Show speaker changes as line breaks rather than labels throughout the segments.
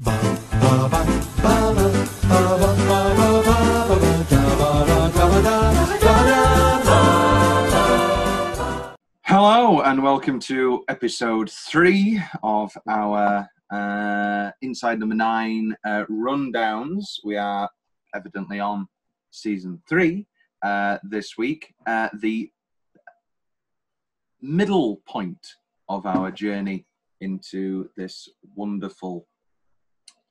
Hello and welcome to episode three of our uh, Inside Number Nine uh, rundowns. We are evidently on season three uh, this week. Uh, the middle point of our journey into this wonderful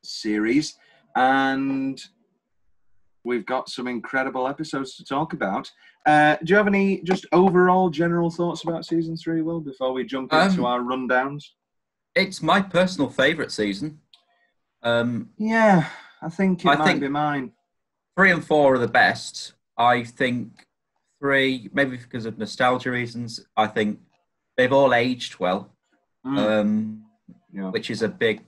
series, and we've got some incredible episodes to talk about. Uh, do you have any just overall general thoughts about season three, Will, before we jump into
Um,
our rundowns?
It's my personal favourite season. Um,
Yeah, I think it
I
might
think-
be mine.
three and four are the best. I think three, maybe because of nostalgia reasons, I think they've all aged well,
Mm,
um,
yeah.
which is a big,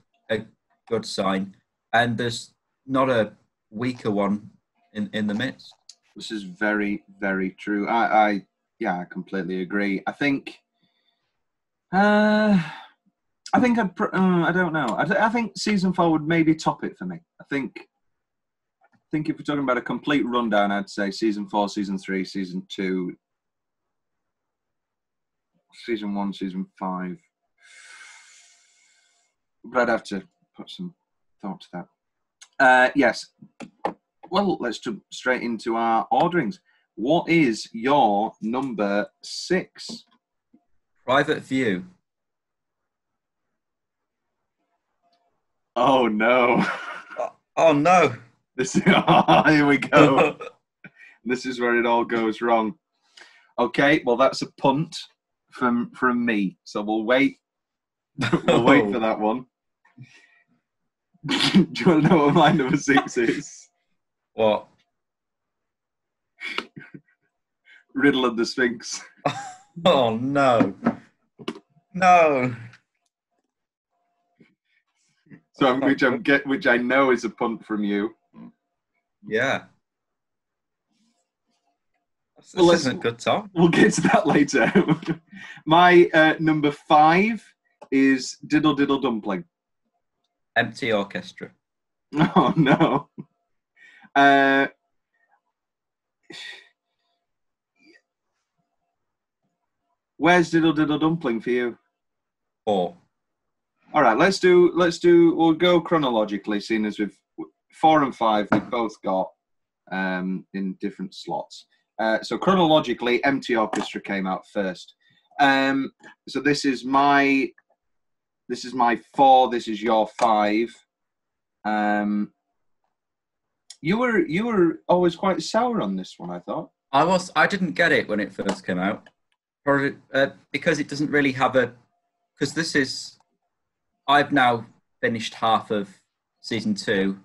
good sign. And there's not a weaker one in, in the midst.
This is very, very true. I, I yeah, I completely agree. I think, uh, I think I'd, pr- uh, I don't know. I, I think season four would maybe top it for me. I think, I think if we're talking about a complete rundown, I'd say season four, season three, season two, season one, season five. But I'd have to put some thought to that. Uh, yes, well, let's jump straight into our orderings. What is your number six?
Private View.
Oh no!
Oh no!
This oh, here we go. this is where it all goes wrong. Okay, well that's a punt from from me. So we'll wait. we'll wait for that one. Do you want to know what my number six is?
What?
Riddle of the Sphinx.
Oh no! No!
So I'm, which I'm get, which I know is a punt from you.
Yeah. This
Well,
isn't a good time.
We'll get to that later. My uh, number five is Diddle Diddle Dumpling.
Empty orchestra.
Oh no. Uh, where's Diddle Diddle Dumpling for you?
Four.
All right, let's do let's do we'll go chronologically, seeing as we've four and five we've both got um, in different slots. Uh, so chronologically, Empty Orchestra came out first. Um, so this is my this is my four. This is your five. Um, you were you were always quite sour on this one. I thought.
I was. I didn't get it when it first came out, Probably, uh, because it doesn't really have a. Because this is, I've now finished half of season two,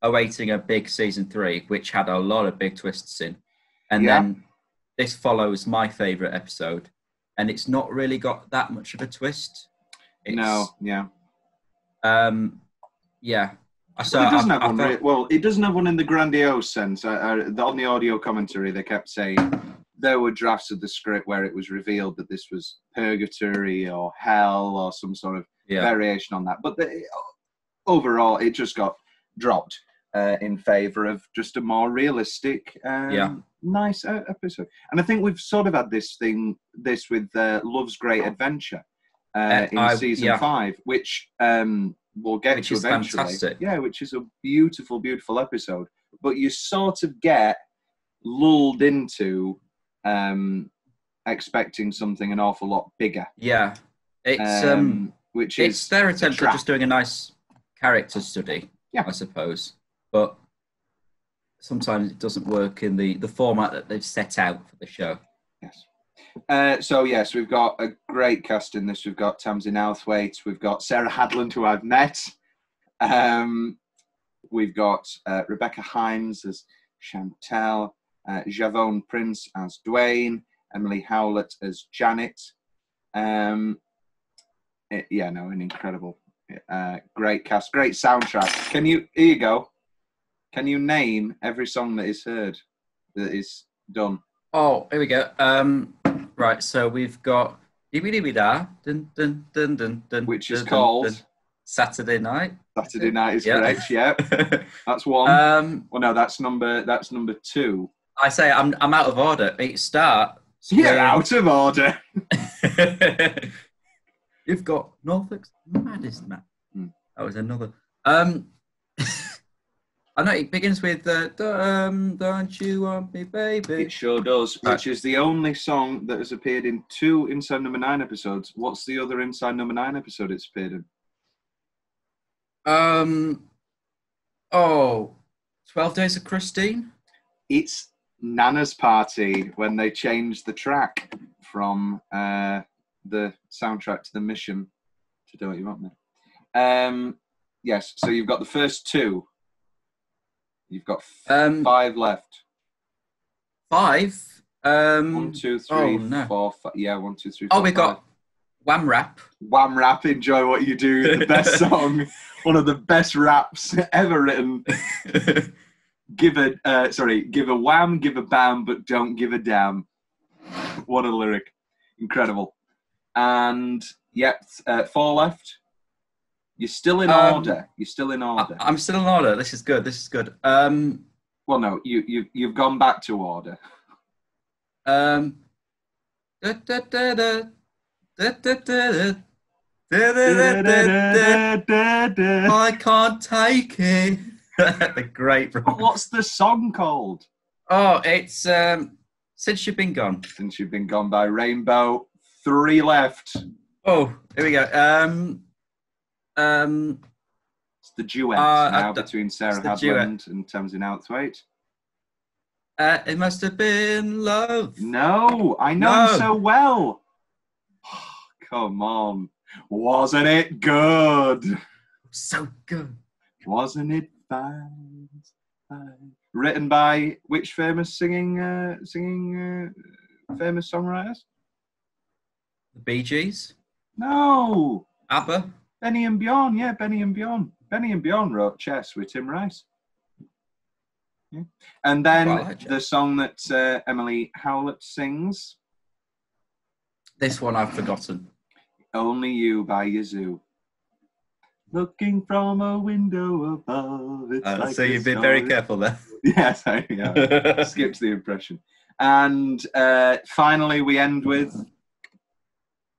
awaiting a big season three, which had a lot of big twists in, and
Yeah.
then this follows my favorite episode, and it's not really got that much of a twist. It's,
no, yeah.
Um, yeah. So
Well, it doesn't
I've- I've
one.
got-
re- well, it doesn't have one in the grandiose sense. On the audio commentary, they kept saying there were drafts of the script where it was revealed that this was purgatory or hell or some sort of
yeah.
variation on that. But the, overall, it just got dropped uh, in favour of just a more realistic, um,
Yeah.
nice uh, episode. And I think we've sort of had this thing, this with uh, Love's Great Adventure uh, in
I-
season
yeah.
five, which um, we'll get
Which
to eventually.
fantastic.
Yeah, which is a beautiful, beautiful episode. But you sort of get lulled into um, expecting something an awful lot bigger.
Yeah. It's um,
um, which is
their attempt at just doing a nice character study,
Yeah.
I suppose. But sometimes it doesn't work in the, the format that they've set out for the show.
Yes. Uh, so yes, we've got a great cast in this. We've got Tamsin Outhwaite. We've got Sarah Hadland, who I've met. Um, we've got uh, Rebecca Hines as Chantel, uh, Javone Prince as Dwayne, Emily Howlett as Janet. Um, it- yeah, no, an incredible, uh, great cast, great soundtrack. Can you? Here you go. Can you name every song that is heard that is done?
Oh, here we go. Um, right, so we've got Dibby Dibby Da, dun, dun, dun, dun, dun,
Which is called?
Saturday night.
Saturday night is correct. Yeah, that's one.
um,
well, no, that's number. That's number two.
I say I'm I'm out of order. It starts.
You're out of order.
You've got Norfolk's maddest man.
Hmm.
That was another. Um, I know it begins with uh, um, "Don't you want me, baby."
It sure does.
Right.
Which is the only song that has appeared in two Inside Number Nine episodes. What's the other Inside Number Nine episode it's appeared in?
Um, oh, 12 Days of Christine.
It's Nana's Party when they changed the track from uh, the soundtrack to the mission to Do What You Want Me. Um, yes, so you've got the first two. You've got
Um,
five left.
five. Um,
One, two, three,
oh, no.
four, fi- Yeah, one, two, three.
oh, we've
five.
got Wham Rap.
Wham Rap, Enjoy What You Do, the best song, one of the best raps ever written. Give a, uh, sorry, give a wham, give a bam, but don't give a damn. What a lyric. Incredible. And, yep, uh, four left. You're still in
um,
order. You're still in order.
I, am still in order. This is good. This is good. Um,
well, no, you, you, you've gone back to order.
Um, I can't take it. the great.
What's the song called?
Oh, it's um, Since You've Been Gone.
Since You've Been Gone by Rainbow. Three left.
Oh, here we go. Um, um,
It's the duet
Uh,
now between Sarah. Hadland and Tamsin Outhwaite.
uh, it must have been love.
No, I know him so well. Come on. Wasn't it good?
So good.
Wasn't it fine? fine? Written by which famous singing uh, singing uh, famous songwriters?
The Bee Gees,
No,
ABBA.
Benny and Bjorn. Yeah, Benny and Bjorn. Benny and Bjorn wrote Chess with Tim Rice. Yeah. And then
Well,
the song that uh, Emily Howlett sings,
This one I've forgotten.
Only You by Yazoo. Looking from a window above. It's
Uh,
like
so you've been very careful there.
Yes, I yeah. skipped the impression. And uh, finally, we end with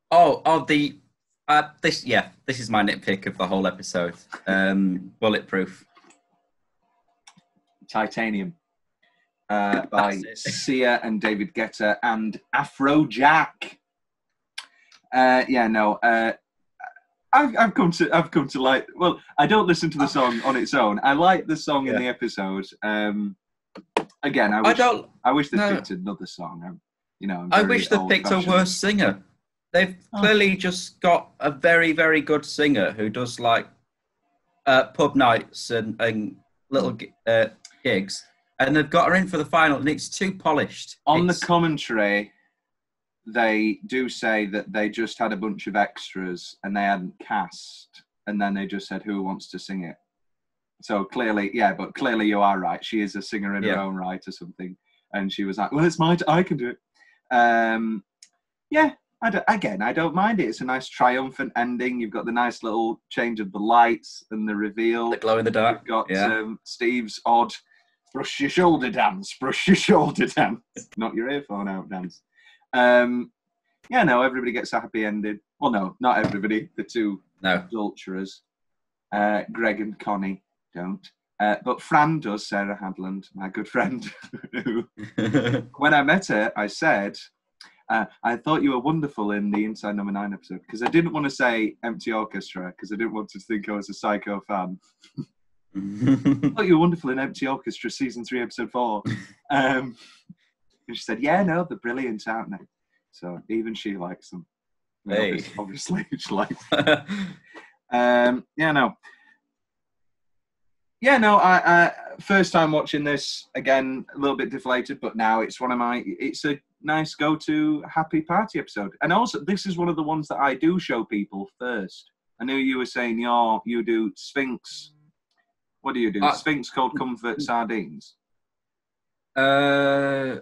oh, oh, the uh, this yeah, this is my nitpick of the whole episode. Um, bulletproof.
Titanium uh, by. Sia and David Guetta and Afrojack. Uh, yeah, no. Uh, I've, I've come to I've come to like. Well, I don't listen to the song on its own. I like the song in the episode. Um, again, I
I
wish
don't.
I wish they
no.
picked another song. I'm, you know,
I wish they picked a worse singer. They've
Oh.
clearly just got a very, very good singer who does like uh, pub nights and, and little uh, gigs, and they've got her in for the final, and it's too polished.
On
It's-
the commentary, they do say that they just had a bunch of extras and they hadn't cast, and then they just said who wants to sing it. So clearly, yeah, but clearly you are right. She is a singer in her own right or something, and she was like, "Well, it's my, t- I can do it." Um, yeah, I again, I don't mind it. It's a nice triumphant ending. You've got the nice little change of the lights and the reveal.
the glow in the dark.
You've got
yeah.
um, Steve's odd brush your shoulder dance, brush your shoulder dance, not your earphone out dance. Um, yeah, no, everybody gets a happy ending. Well, no, not everybody. The two
No.
adulterers, uh, Greg and Connie, don't. Uh, but Fran does, Sarah Hadland, my good friend. who, when I met her, I said, uh, I thought you were wonderful in the Inside Number Nine episode because I didn't want to say Empty Orchestra because I didn't want to think I was a psycho fan. I thought you were wonderful in Empty Orchestra season three, episode four. Um, and she said, Yeah, no, they're brilliant, aren't they? So even she likes them.
Hey.
obvi- Obviously, she likes um, yeah, no. Yeah, no. I, I first time watching this again, a little bit deflated, but now it's one of my. It's a nice go-to happy party episode, and also this is one of the ones that I do show people first. I knew you were saying you're you do Sphinx. What do you do?
Uh,
Sphinx Cold Comfort sardines.
uh,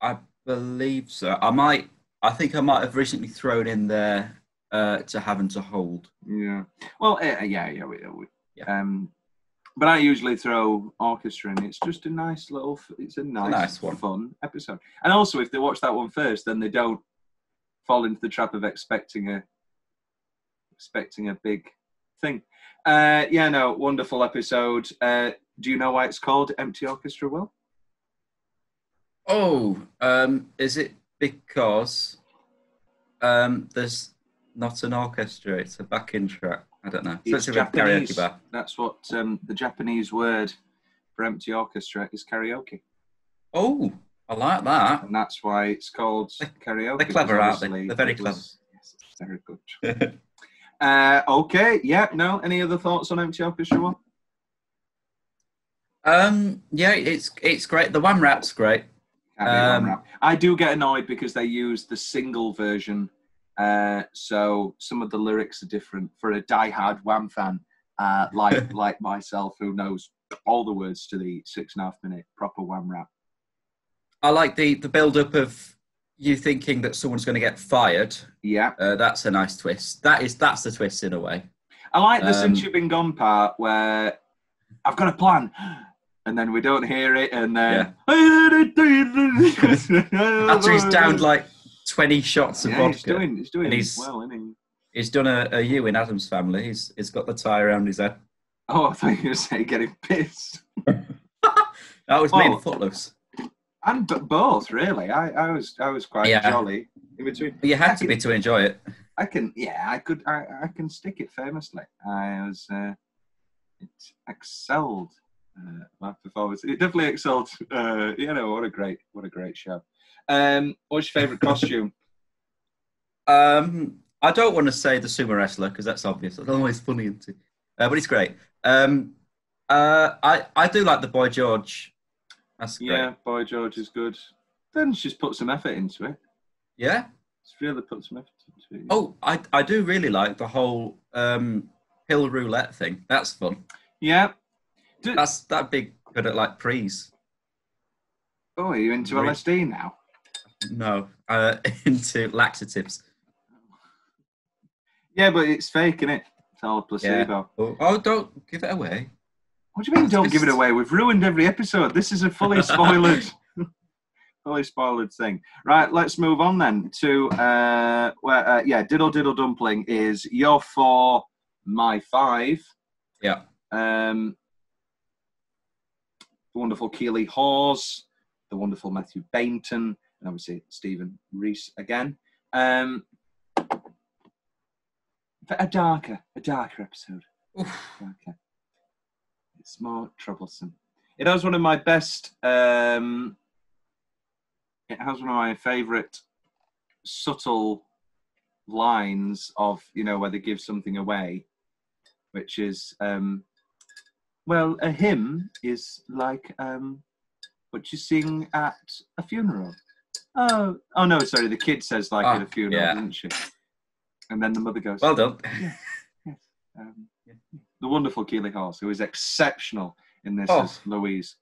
I believe so. I might. I think I might have recently thrown in there uh, to having to hold.
Yeah. Well, uh, yeah, yeah, we, we,
Yeah.
Um, but I usually throw orchestra in. It's just a nice little. It's a nice,
nice one.
fun episode. And also, if they watch that one first, then they don't fall into the trap of expecting a expecting a big thing. Uh, yeah, no, wonderful episode. Uh, do you know why it's called Empty Orchestra? Will?
Oh, um, is it because um, there's not an orchestra? It's a backing track. I don't know.
It's
It's a karaoke bar.
That's what um, the Japanese word for empty orchestra is karaoke.
Oh, I like that.
and that's why it's called karaoke.
they're clever, aren't they? They're very
clever. was- Yes, it's very good. Uh, okay, yeah, no. Any other thoughts on Empty Orchestra one?
Um, yeah, it's it's great. The one rap's great.
Can't be one
Um.
I do get annoyed because they use the single version, uh, so some of the lyrics are different for a die-hard Wham fan uh, like like myself who knows all the words to the six and a half minute proper Wham rap.
I like the the build up of you thinking that someone's going to get fired.
Yeah,
Uh, that's a nice twist. That is that's the twist in a way.
I like the
Um,
since you've been gone part where I've got a plan. And then we don't hear it, and then
After he's downed like twenty shots of
yeah,
vodka,
he's doing, he's doing
he's-
well, isn't he?
he's done a, a U in Adam's family. He's he's got the tie around his head.
Oh, I thought you were going to say getting pissed.
That was me
Oh.
Footloose.
And b- both, really. I, I was I was quite
Yeah.
jolly in between.
But you
I
had to
can-
be to enjoy it.
I can, yeah, I could, I, I can stick it famously. I was, uh, it excelled uh, my performance. It definitely excelled. Uh, you know, what a great, what a great show. Um, what's your favourite costume?
Um, I don't want to say the sumo wrestler because that's obvious. It's always funny, isn't it? Uh, but it's great. Um, uh, I I do like the boy George. That's great.
yeah, Boy George is good. Then just put some effort into it.
Yeah.
Just really put some effort into it.
Oh, I I do really like the whole um, pill roulette thing. That's fun.
yeah. Do,
That's that'd be good at like prees.
oh, are you into
Really?
LSD now?
No, uh, into laxatives.
Yeah, but it's fake, is it? It's all a placebo.
Oh, oh, don't give it away.
What do you mean? Don't give it away. We've ruined every episode. This is a fully spoiled, fully spoiled thing. Right, let's move on then to uh, where uh, yeah, diddle diddle dumpling is your four, my five.
Yeah.
Um, the wonderful Keeley Hawes, the wonderful Matthew Baynton, and obviously Stephen Reese again. Um, but a darker, a darker episode. Okay. It's more troublesome. It has one of my best. Um, it has one of my favourite subtle lines of you know where they give something away, which is um, well, a hymn is like um, what you sing at a funeral. Oh, oh no, sorry. The kid says like at
Ah,
a funeral,
yeah.
doesn't she? And then the mother goes,
Well done.
um, the wonderful Keely Horse, who is exceptional in this
Oh.
as Louise.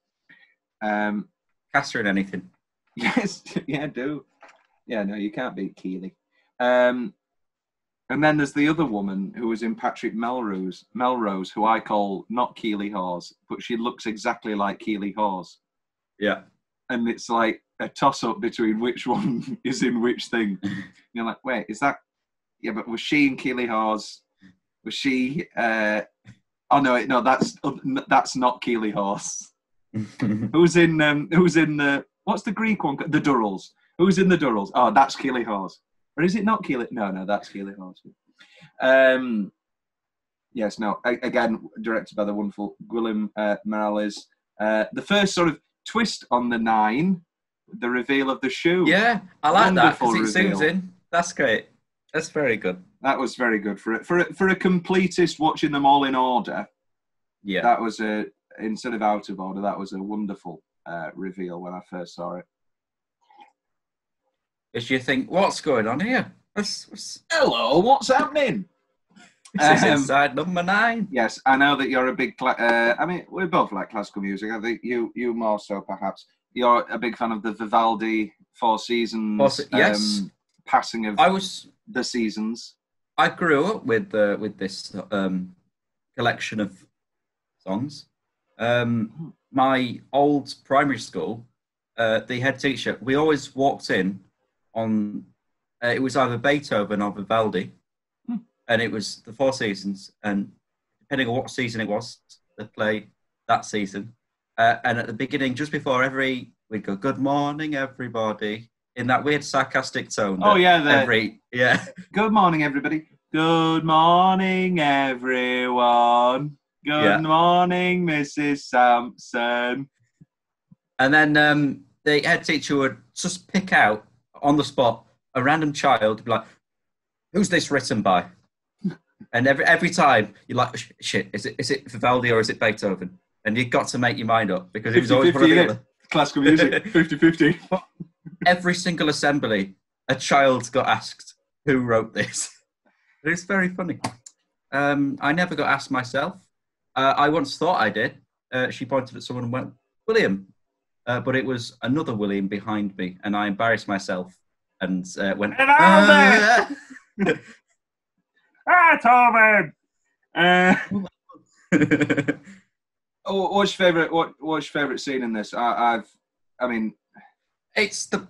Um,
Cast her in anything.
yes, yeah, do. Yeah, no, you can't beat Keely. Um, and then there's the other woman who was in Patrick Melrose, Melrose, who I call not Keeley Hawes, but she looks exactly like Keeley Hawes.
Yeah.
And it's like a toss up between which one is in which thing. You're like, wait, is that? Yeah, but was she in Keeley Hawes? Was she? Uh, oh no, no, that's that's not Keely Horse. Who's in? Um, who's in the? What's the Greek one? The Durrells. Who's in the Durrells? Oh, that's Keely Horse. Or is it not Keely? No, no, that's Keely Horse. Um, yes, no. a- Again, directed by the wonderful Guillem uh, Morales. Uh, the first sort of twist on the nine, the reveal of the shoe.
yeah, I like that
Wonderful
because it zooms in. That's great. That's very good.
That was very good for it. For a, for a completist watching them all in order.
Yeah.
That was a instead of out of order. That was a wonderful uh, reveal when I first saw it.
As you think, what's going on here? What's, what's,
Hello, what's happening?
this is
Um,
inside number nine.
Yes, I know that you're a big. Cla- uh, I mean, we both like classical music. I think you, you more so perhaps. You're a big fan of the Vivaldi Four Seasons.
Four Se- yes.
Um, passing of
I was
the seasons.
I grew up with uh, with this um, collection of songs. Um, my old primary school, uh, the head teacher, we always walked in on. Uh, it was either Beethoven or Vivaldi,
Hmm.
and it was the Four Seasons. And depending on what season it was, they play that season. Uh, and at the beginning, just before every, we'd go, "Good morning, everybody," in that weird sarcastic tone.
Oh yeah, the,
every yeah.
good morning everybody. Good morning everyone. Good
Yeah.
morning, Mrs. Sampson.
And then um, the head teacher would just pick out on the spot a random child, be like, "Who's this written by?" and every every time you're like, "Shit, is it is it Vivaldi or is it Beethoven?" And you've got to make your mind up because it was always one or
50-50,
the
innit?
other.
Classical music, 50-50.
Every single assembly, a child got asked who wrote this. it's very funny. Um, I never got asked myself. Uh, I once thought I did. Uh, she pointed at someone and went, "William," uh, but it was another William behind me, and I embarrassed myself and uh, went.
Vivaldi!
"Ah."
Ah, Torben! Oh, what's your favorite? What What's your favorite scene in this? I, I've, I mean,
it's the.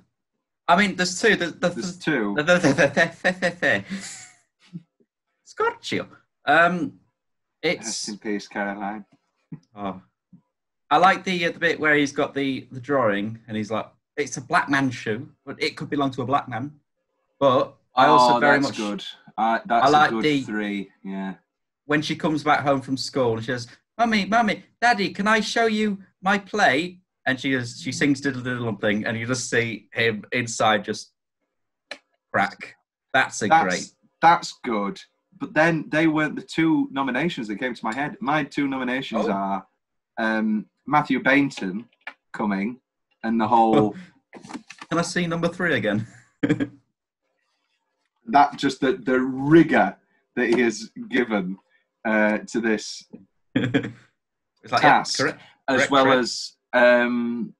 I mean, there's two. The, the,
there's two.
Scorchio. Um,
Rest
it's
in peace, Caroline.
Oh. I like the uh, the bit where he's got the the drawing and he's like, it's a black man's shoe, but it could belong to a black man. But I also
oh,
very
that's
much
good. Uh, that's
I like the-
three. Yeah.
when she comes back home from school and she says, "Mummy, mummy, daddy, can I show you my play?" And she goes, she sings diddle diddle thing, and you just see him inside just crack. That's a
That's
great.
that's good. But then they weren't the two nominations that came to my head. My two nominations
Oh.
are um, Matthew Baynton coming and the whole
Can I see number three again?
that just the the rigor that he has given uh, to this
it's like,
Task.
yeah, correct.
as
Correct,
well
correct.
as um,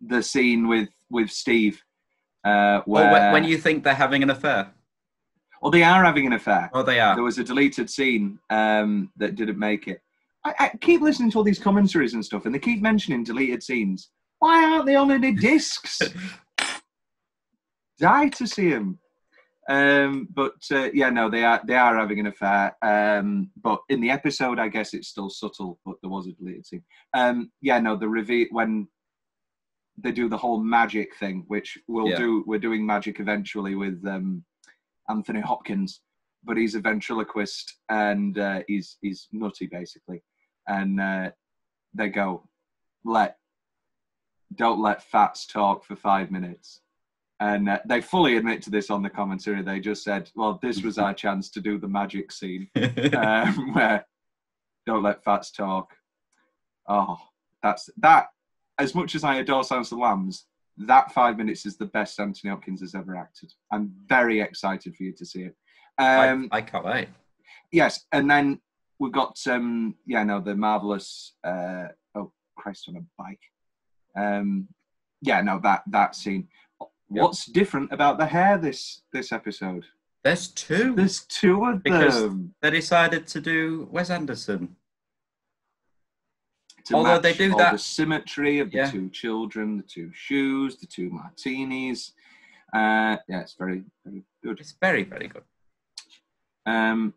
the scene with with Steve, uh, where
when, when you think they're having an affair.
well they are having an affair.
Oh, they are.
There was a deleted scene um, that didn't make it. I, I keep listening to all these commentaries and stuff, and they keep mentioning deleted scenes. Why aren't they on any discs? Die to see them. Um, but uh, yeah, no, they are they are having an affair. Um, but in the episode, I guess it's still subtle. But there was a deleted scene. Um, yeah, no, the reveal when they do the whole magic thing, which we'll
Yeah.
do. We're doing magic eventually with um, Anthony Hopkins, but he's a ventriloquist and uh, he's he's nutty basically. And uh, they go, let don't let fats talk for five minutes. And uh, they fully admit to this on the commentary. They just said, "Well, this was our chance to do the magic scene um, where don't let fats talk." Oh, that's that. As much as I adore Silence of the Lambs, that five minutes is the best Anthony Hopkins has ever acted. I'm very excited for you to see it. Um,
I, I can't wait.
yes, and then we've got um, yeah, no, the marvelous. Uh, oh Christ, on a bike. Um, yeah, no, that that scene.
Yep.
What's different about the hair this this episode?
There's two.
There's two of
Because-
them.
They decided to do Wes Anderson.
to
Although they do
all
that-
the symmetry of the
Yeah.
two children, the two shoes, the two martinis. Uh, yeah, it's very very good.
It's very, very good.
Um,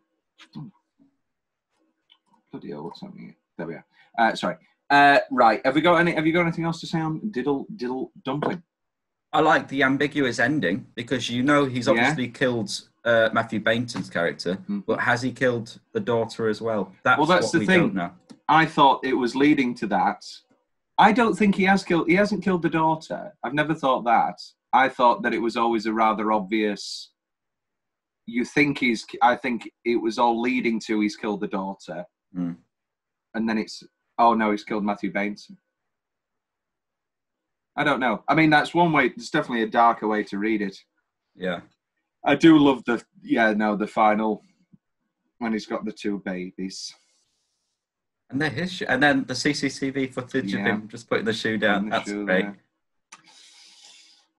bloody hell, what's happening? here? There we are. Uh, sorry. Uh, right. Have we got any? Have you got anything else to say on Diddle Diddle Dumpling?
I like the ambiguous ending because you know he's
Yeah.
obviously killed uh, Matthew Baynton's character,
Mhm.
but has he killed the daughter as well? That's,
Well, that's
what
the
we
thing. I thought it was leading to that. I don't think he has killed. He hasn't killed the daughter. I've never thought that. I thought that it was always a rather obvious. You think he's. I think it was all leading to he's killed the daughter,
Hmm.
and then it's. Oh no, he's killed Matthew Baynton. I don't know. I mean, that's one way. It's definitely a darker way to read it.
Yeah.
I do love the. Yeah, no, the final when he's got the two babies.
And then his and then the CCTV footage of him just putting the shoe down.
The
That's
shoe
great.
there.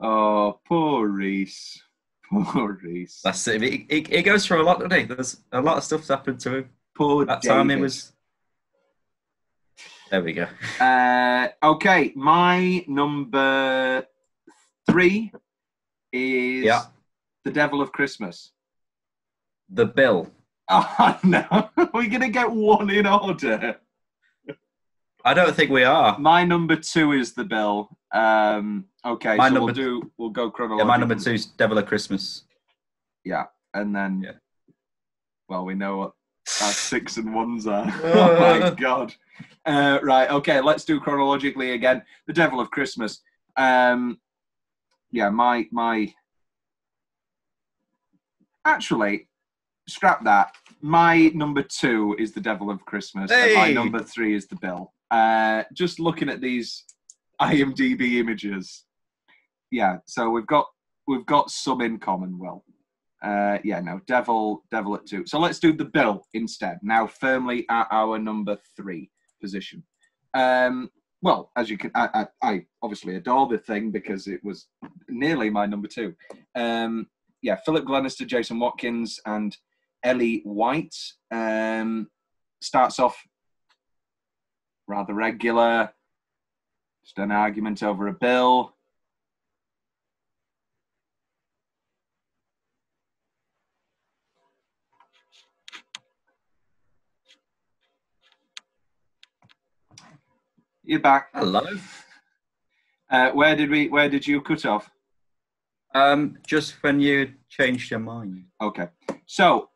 Oh, poor Reece. Poor Reece.
That's it. He goes through a lot, doesn't he? There's a lot of stuff's happened to him.
Poor
That time he
David.
was. There we go.
Uh, okay, my number three is
Yeah.
The Devil of Christmas.
The Bill.
Oh no, we're gonna get one in order.
I don't think we are.
My number two is the Bill. Um, okay,
My
so
number-
we'll do. We'll go chronologically.
Yeah, my number two is Devil of Christmas.
Yeah, and then.
Yeah.
Well, we know what our six and ones are. oh my god. Uh, right. Okay. Let's do chronologically again. The Devil of Christmas. Um, yeah. My my. Actually, scrap that. My number two is the Devil of Christmas. And my number three is the Bill. Uh, just looking at these IMDb images. Yeah. So we've got we've got some in common. Will. Uh, yeah, no, Devil, Devil at two. So let's do the Bill instead. Now firmly at our number three position. Um, well, as you can, I, I, I obviously adore the thing because it was nearly my number two. Um, yeah, Philip Glenister, Jason Watkins, and Ellie White um, starts off rather regular. Just an argument over a bill. You're back.
Hello.
Uh, where did we? Where did you cut off?
Um, just when you changed your mind.
Okay, so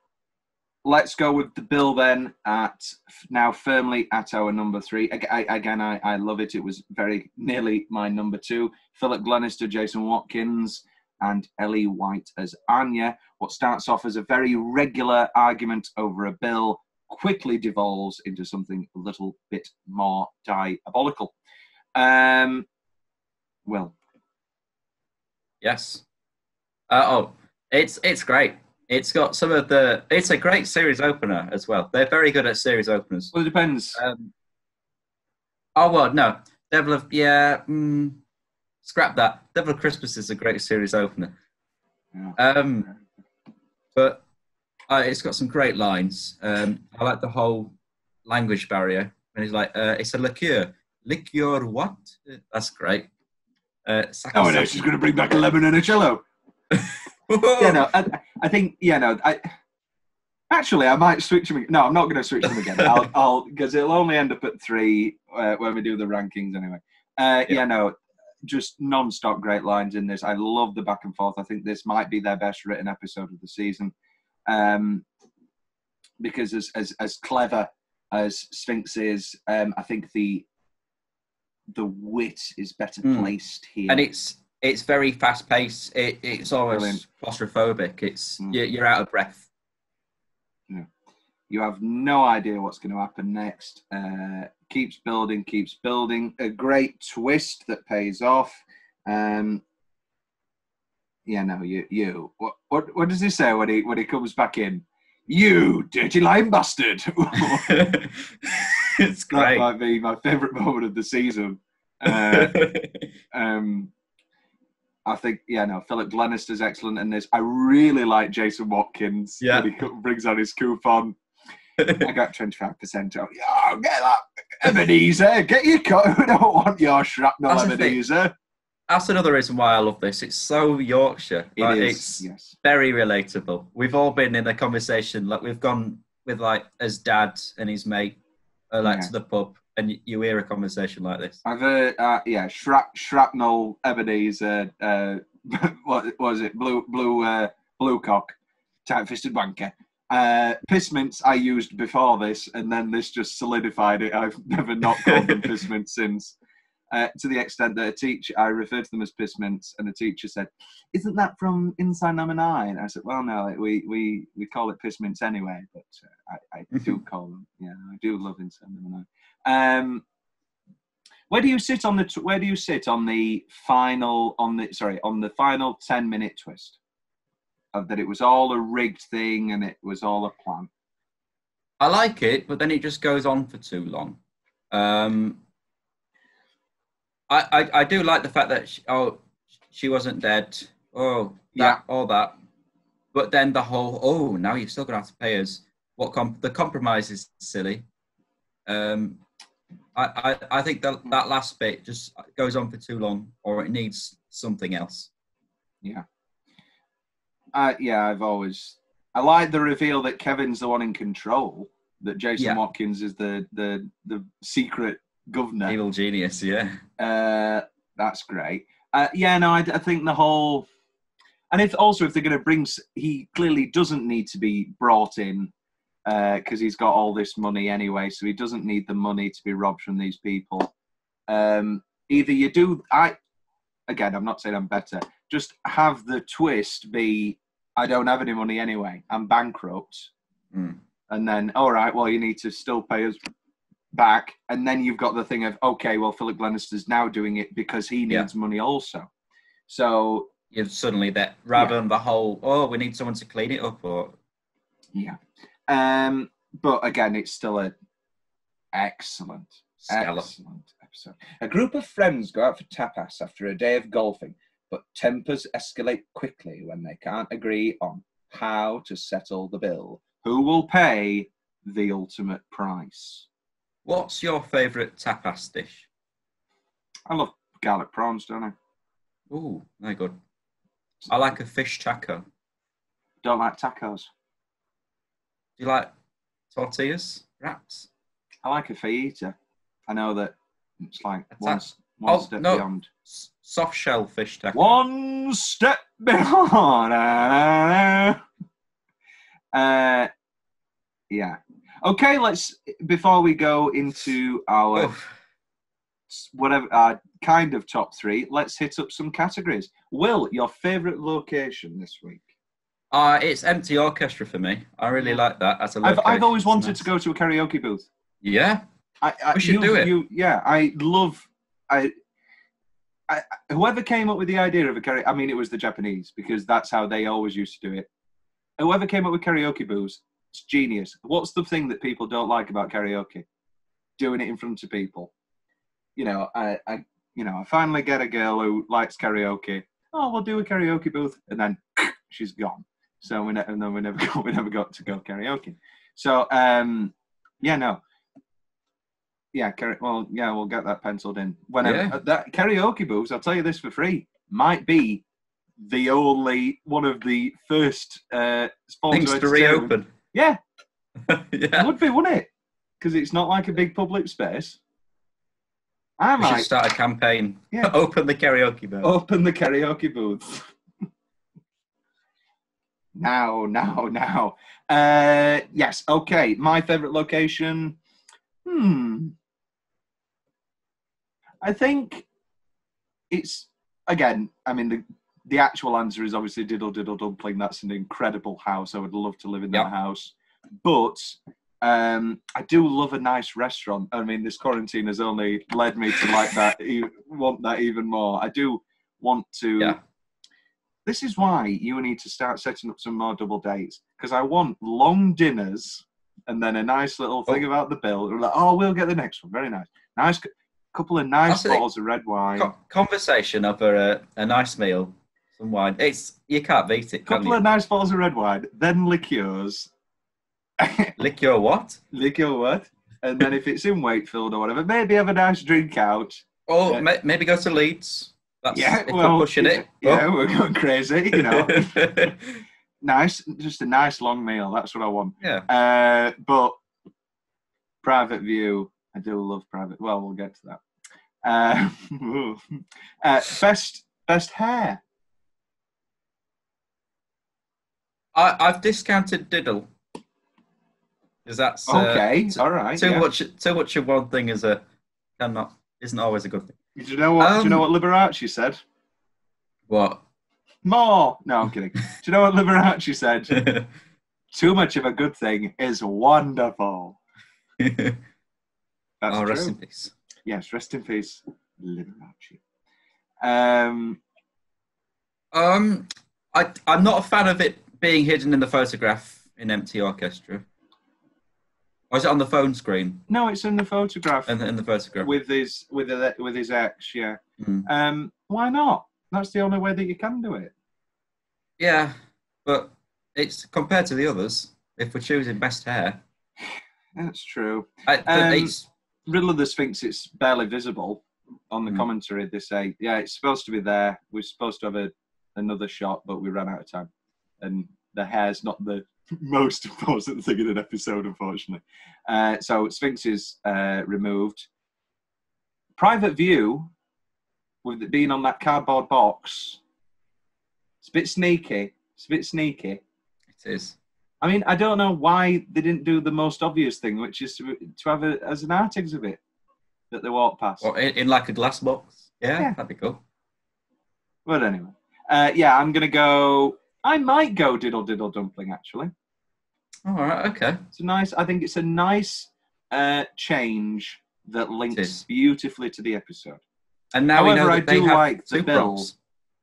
let's go with the bill then. At now firmly at our number three. Ag- I, again, I, I love it. It was very nearly my number two. Philip Glenister, Jason Watkins, and Ellie White as Anya. What starts off as a very regular argument over a bill quickly devolves into something a little bit more diabolical. Um, well,
Yes. Uh, oh, it's it's great. It's got some of the. It's a great series opener as well. They're very good at series openers.
well, it depends.
Um, oh well, no, Devil of yeah. Mm, scrap that. Devil of Christmas is a great series opener.
Yeah.
Um, but uh, it's got some great lines. Um, I like the whole language barrier. And he's like, uh, it's a liqueur. Liqueur what? That's great. Uh,
Oh no, she's going to bring back a lemon and a cello. yeah, no, I, I think yeah, no, I actually I might switch them. No, I'm not going to switch them again. I'll, I'll because it'll only end up at three uh, when we do the rankings anyway. Uh, yeah.
Yeah.
no, just non-stop great lines in this. I love the back and forth. I think this might be their best written episode of the season, um, because as as as clever as Sphinx is, um, I think the the wit is better
Mm.
placed here.
and it's it's very fast paced. It, it's always
Brilliant.
claustrophobic. It's
Mm.
you're, you're out of breath.
You have no idea what's going to happen next. Uh, keeps building, keeps building. A great twist that pays off. Um, yeah, no, you, you. What, what, what does he say when he when he comes back in? You dirty lime bastard. that
it's great.
might be my favourite moment of the season. Uh, um, I think, yeah, no, Philip Glenister's excellent in this. I really like Jason Watkins
Yeah.
when he brings out his coupon. I got 25% off. Yeah, get that Ebenezer. Get your coat. We don't want your shrapnel,
That's.
Ebenezer.
That's another reason why I love this. It's so Yorkshire.
It
Like,
is,
It's
yes.
very relatable. We've all been in a conversation. Like we've gone with like as dad and his mate, uh, like
Yeah.
to the pub, and you, you hear a conversation like this.
I've heard, uh, yeah, shrap, shrapnel, Ebenezer, uh, what was it? Blue, blue, uh, blue cock, tight fisted wanker. Uh, piss mints I used before this, and then this just solidified it. I've never not called them piss mints since. Uh, to the extent that a teacher, I referred to them as piss mints, and a teacher said, "Isn't that from Inside Number 9? I said, "Well, no, we we we call it piss mints anyway, but uh, I, I do call them. Yeah, I do love Inside Number 9." Um, where do you sit on the t- where do you sit on the final on the sorry on the final 10 minute twist of that it was all a rigged thing and it was all a plan
I like it, but then it just goes on for too long. Um, I, I I do like the fact that she, oh she wasn't dead. Oh that all that, But then the whole, oh, now you're still going to have to pay us. What comp- the compromise is silly. Um, I, I, I think that that last bit just goes on for too long, or it needs something else.
Yeah. Uh, yeah, I've always I like the reveal that Kevin's the one in control. That Jason
Yeah.
Watkins is the the the secret governor.
Evil genius, yeah.
Uh, that's great. Uh, yeah, no, I, I think the whole, and if also if they're going to bring, he clearly doesn't need to be brought in because he's got all this money anyway, so he doesn't need the money to be robbed from these people. Um, either you do, I, again, I'm not saying I'm better. Just have the twist be, I don't have any money anyway. I'm bankrupt
Mm.
and then all right well you need to still pay us back and then you've got the thing of okay well philip Glenister's now doing it because he
Yeah.
needs money also. So
You've suddenly that rather than the whole, oh, we need someone to clean it up, or
yeah. Um but again it's still a excellent
scallop.
excellent episode. A group of friends go out for tapas after a day of golfing but tempers escalate quickly when they can't agree on how to settle the bill. Who will pay the ultimate price
What's your favourite tapas dish?
i love garlic prawns don't i
Ooh, very good. I like a fish taco.
Don't like tacos.
Do you like tortillas, wraps?
I like a fajita. I know that it's like one,
ta-
s- one
Oh,
step
no.
beyond.
S- soft shell fish taco.
One step beyond. Uh, yeah. Okay, let's, before we go into our whatever, uh, kind of top three, let's hit up some categories. Will, your favourite location this week?
Uh, it's empty orchestra for me. I really like that as a
I've,
location.
I've always wanted to go to a karaoke booth.
Yeah,
I, I,
We should
you,
do it.
You, yeah, I love. I, I, whoever came up with the idea of a karaoke. I mean, it was the Japanese because that's how they always used to do it. Whoever came up with karaoke booths, it's genius. What's the thing that people don't like about karaoke? Doing it in front of people. You know, I, I, you know, I finally get a girl who likes karaoke. Oh, we'll do a karaoke booth, and then she's gone. So we, ne- and then we never got, we never got to go karaoke. So, um, yeah, no, yeah, kara- well, yeah, we'll get that penciled in. Whenever
Yeah.
that karaoke booths, I'll tell you this for free, might be the only one of the first uh,
things to reopen.
Yeah, it would be, wouldn't it? Because it's not like a big public space. I
we should start a campaign.
Yeah.
Open the karaoke bar.
open the karaoke booth. now, now, now. Uh, yes, okay. My favorite location. Hmm. I think it's again. I mean, the the actual answer is obviously Diddle Diddle Dumpling. That's an incredible house. I would love to live in that
Yeah.
house. But um, I do love a nice restaurant. I mean, this quarantine has only led me to like that, want that even more. I do want to.
Yeah.
This is why you need to start setting up some more double dates because I want long dinners and then a nice little thing
Oh.
about the bill. We're like, oh, we'll get the next one. Very nice. Nice couple of nice
That's
bottles of red wine.
Conversation over a, a nice meal, wine. It's you can't beat it.
Couple
you?
of nice bottles of red wine, then liqueurs.
Lick your what?
Liqueur what? And then if it's in Wakefield or whatever, maybe have a nice drink out.
Or
Yeah.
maybe go to Leeds. That's
yeah, well,
we're pushing it.
Yeah,
Oh.
we're going crazy, you know. nice, just a nice long meal. That's what I want.
yeah.
Uh, but private view, I do love private. Well, we'll get to that. Uh, uh, best best hair.
I, I've discounted Diddle. Because that's uh,
Okay, all right.
too
yeah.
much. Too much of one thing is a cannot isn't always a good thing.
Do you know what? do you know
Um,
what Liberace said?
What?
More. No, I'm kidding. do you know what Liberace said? Too much of a good thing is wonderful. That's
oh, rest in peace.
Yes, rest in peace, Liberace. Um,
Um, I I'm not a fan of it being hidden in the photograph in empty orchestra. Or is it on the phone screen
no, it's in the photograph
in the, in the photograph?
with his with the, with his ex. Yeah.
Mm.
Um, why not? That's the only way that you can do it.
Yeah, but it's compared to the others. If we're choosing best hair,
That's true.
I,
Um,
it's
Riddle of the Sphinx, it's barely visible on the
Hmm.
commentary. They say, yeah, it's supposed to be there. We're supposed to have a, another shot, but we ran out of time. And the hair's not the most important thing in an episode, unfortunately. Uh, so Sphinx is uh, removed. Private view, with it being on that cardboard box, it's a bit sneaky. It's a bit sneaky.
it is.
I mean, I don't know why they didn't do the most obvious thing, which is to, to have it as an art exhibit that they walk past.
Well, in, in like a glass box. Yeah,
Yeah.
that'd be cool.
But anyway, uh, yeah, I'm gonna go. I might go diddle diddle dumpling. Actually,
All right. Okay.
it's a nice. I think it's a nice uh, change that links beautifully to the episode.
And now we
However, I do
have
like the bill.
props.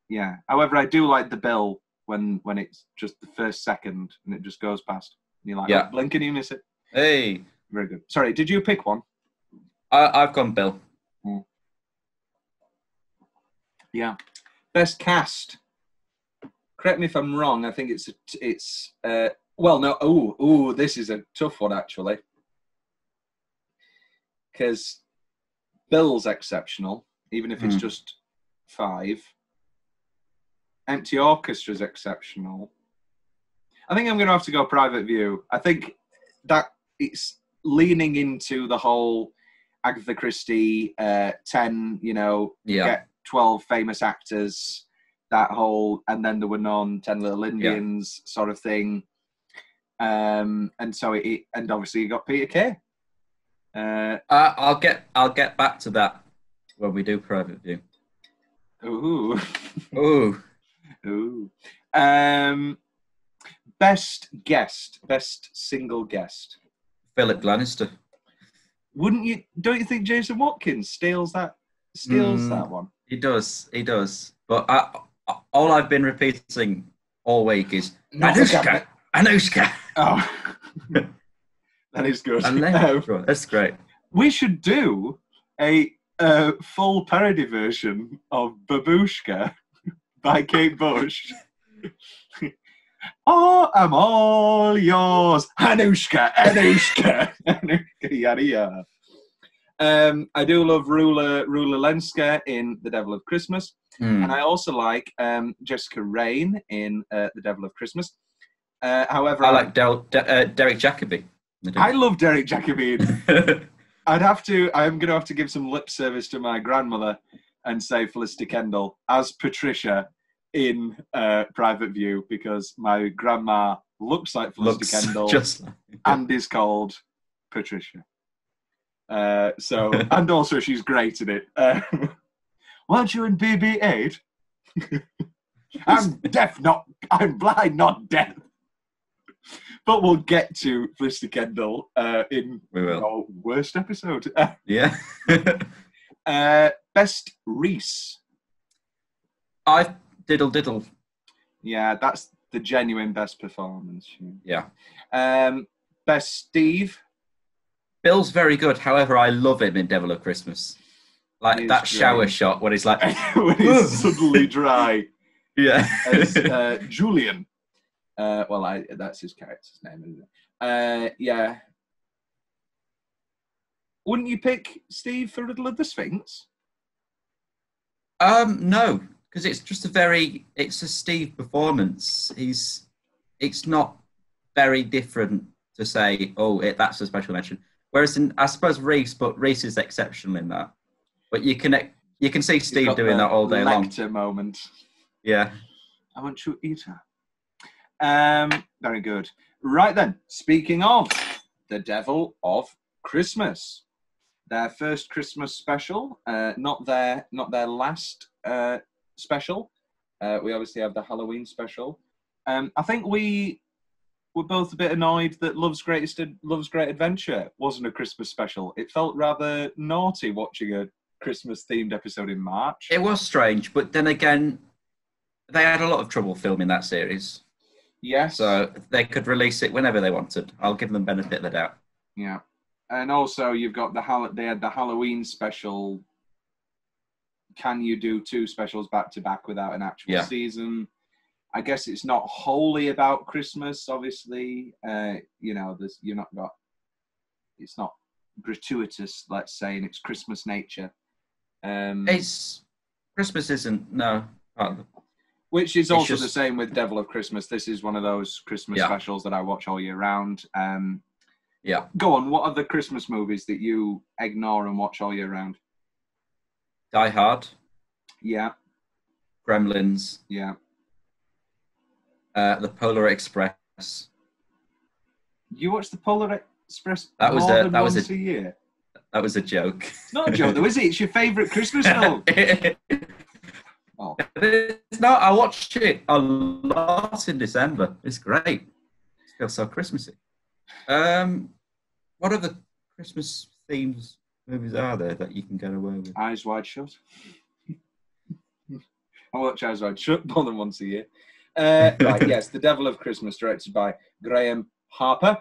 Yeah. However, I do like the bill when when it's just the first second and it just goes past. And you're like,
Yeah.
oh, blink and you miss it.
Hey,
Very good. Sorry, did you pick one?
I, I've gone Bill.
Yeah. Best cast. Correct me if I'm wrong. I think it's a, it's uh, well no. Oh oh, this is a tough one actually. Because Bill's exceptional, even if it's
Hmm.
just five. Empty Orchestra's exceptional. I think I'm going to have to go Private View. I think that it's leaning into the whole Agatha Christie uh, ten, you know,
Yeah.
get 12 famous actors, that whole, and then there were none, 10 Little Indians sort of thing. Um, and so it, and obviously you got Peter Kay. Uh,
Uh, I'll get I'll get back to that when we do private view.
ooh,
Ooh,
ooh. Um, best guest, best single guest.
Philip Glenister.
Wouldn't you? Don't you think Jason Watkins steals that? Steals
Mm.
that one.
He does. He does. But I, all I've been repeating all week is
Not
Anushka. Anushka.
Oh, that is good.
And
Um,
that's great.
we should do a uh, full parody version of Babushka by Kate Bush. oh, I'm all yours, Anushka, Anushka, Anushka, yada yada. Um, I do love Rula Rula Lenska in The Devil of Christmas,
Hmm.
and I also like um, Jessica Raine in uh, The Devil of Christmas. Uh, however,
I like Del, De, uh, Derek Jacobi.
I love Derek Jacobi I'd have to. I'm going to have to give some lip service to my grandmother and say Felicity Kendal as Patricia in uh, Private View because my grandma looks like Felicity
Looks
Kendal
just
and is called Patricia. Uh, so and also she's great in it. Uh, weren't you in BB-8? I'm deaf, not I'm blind, not deaf. But we'll get to Felicity Kendal uh, in our worst episode.
Yeah.
Uh, best Reece.
I diddle diddle.
Yeah, that's the genuine best performance.
Yeah.
Um, best Steve.
Bill's very good. However, I love him in Devil of Christmas. Like that shower
great.
shot when he's like,
when he's suddenly dry.
yeah.
As uh, Julian. Uh, well, I, that's his character's name, isn't it? Uh, yeah. Wouldn't you pick Steve for Riddle of the Sphinx?
Um, no, because it's just a very it's a Steve performance. He's it's not very different to say, oh, it, that's a special mention. Whereas in I suppose Reece, but Reece is exceptional in that. But you can you can see Steve doing that all day long.
Lecter moment.
Yeah.
I want to eat her. Um, very good. Right then, speaking of the Devil of Christmas, their first Christmas special, uh, not their not their last uh, special. Uh, we obviously have the Halloween special. Um, I think we were both a bit annoyed that Love's Greatest Love's Great Adventure wasn't a Christmas special. It felt rather naughty watching a Christmas themed episode in March.
It was strange, but then again, they had a lot of trouble filming that series.
yes.
So they could release it whenever they wanted. I'll give them benefit of the doubt.
Yeah, and also you've got the Hall- they had the Halloween special. Can you do two specials back to back without an actual
Yeah.
season? I guess it's not wholly about Christmas. Obviously, uh, you know, there's you're not got. It's not gratuitous, let's say, in its Christmas nature. Um,
It's Christmas isn't no. part
which is
it's
also
just-
the same with Devil of Christmas. This is one of those Christmas
Yeah.
specials that I watch all year round. Um,
Yeah.
go on, what are the Christmas movies that you ignore and watch all year round?
Die Hard,
Yeah,
Gremlins,
yeah.
Uh, The Polar Express.
You watch the Polar Express
That was a- that was a-
a year.
That was a joke.
It's not a joke, though, is it? It's your favourite Christmas film. Oh.
It's not. I watched it a lot in December. It's great. It feels so Christmassy. Um, what other Christmas themes movies are there that you can get away with?
Eyes Wide Shut. I watch Eyes Wide Shut more than once a year. Uh, right, yes, The Devil of Christmas, directed by Graham Harper.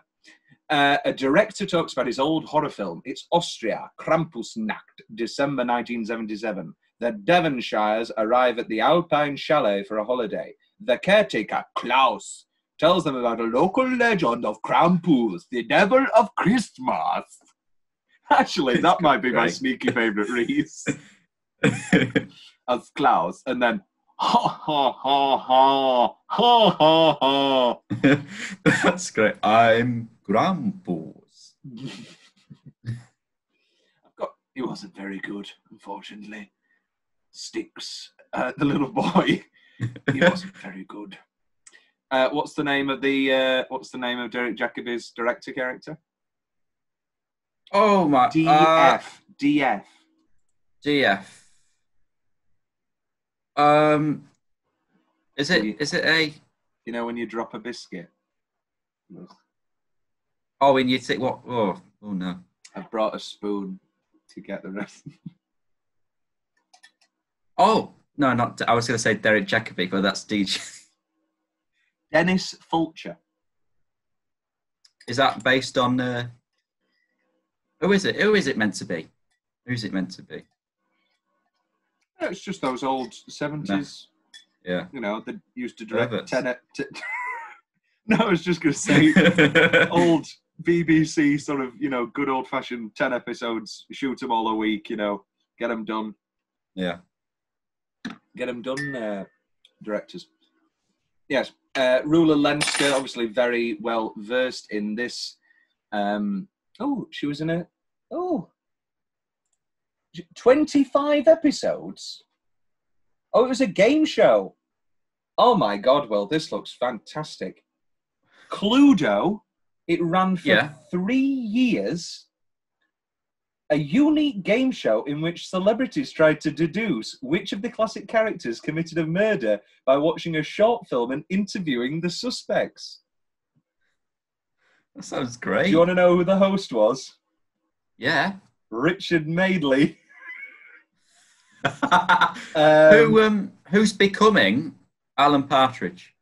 Uh, a director talks about his old horror film. It's Austria, Krampusnacht, December 1977. The Devonshires arrive at the Alpine Chalet for a holiday. The caretaker, Klaus, tells them about a local legend of Krampus, the devil of Christmas. Actually, that might be my sneaky favourite Reece as Klaus, and then ha ha ha ha ha ha ha.
That's great. I'm Grampus.
I've got. He wasn't very good, unfortunately. Sticks, uh, the little boy. he wasn't very good. Uh, what's the name of the? Uh, what's the name of Derek Jacobi's director character?
Oh my.
DF.
Uh,
DF.
Um, is it is it a?
You know when you drop a biscuit.
Oh, and you take what? Oh, oh no.
I've brought a spoon to get the rest.
Oh no, not. I was going to say Derek Jacobi, but that's DJ.
Dennis Fulcher.
Is that based on? Uh, who is it? Who is it meant to be? Who's it meant to be?
Yeah, It's just those old seventies.
Yeah.
You know, that used to direct ten. T- no, I was just going to say old BBC sort of you know good old fashioned ten episodes. Shoot them all a week. You know, get them done.
yeah.
Get them done. Uh, directors. Yes, uh, Rula Lenska, obviously very well versed in this. Um, oh, she was in a oh. 25 episodes. Oh, it was a game show. Oh my god, well, this looks fantastic. Cluedo, it ran for
Yeah.
three years. A unique game show in which celebrities tried to deduce which of the classic characters committed a murder by watching a short film and interviewing the suspects.
That sounds great.
Do you want to know who the host was?
Yeah.
Richard Madeley.
Who
Um,
um who's becoming Alan Partridge?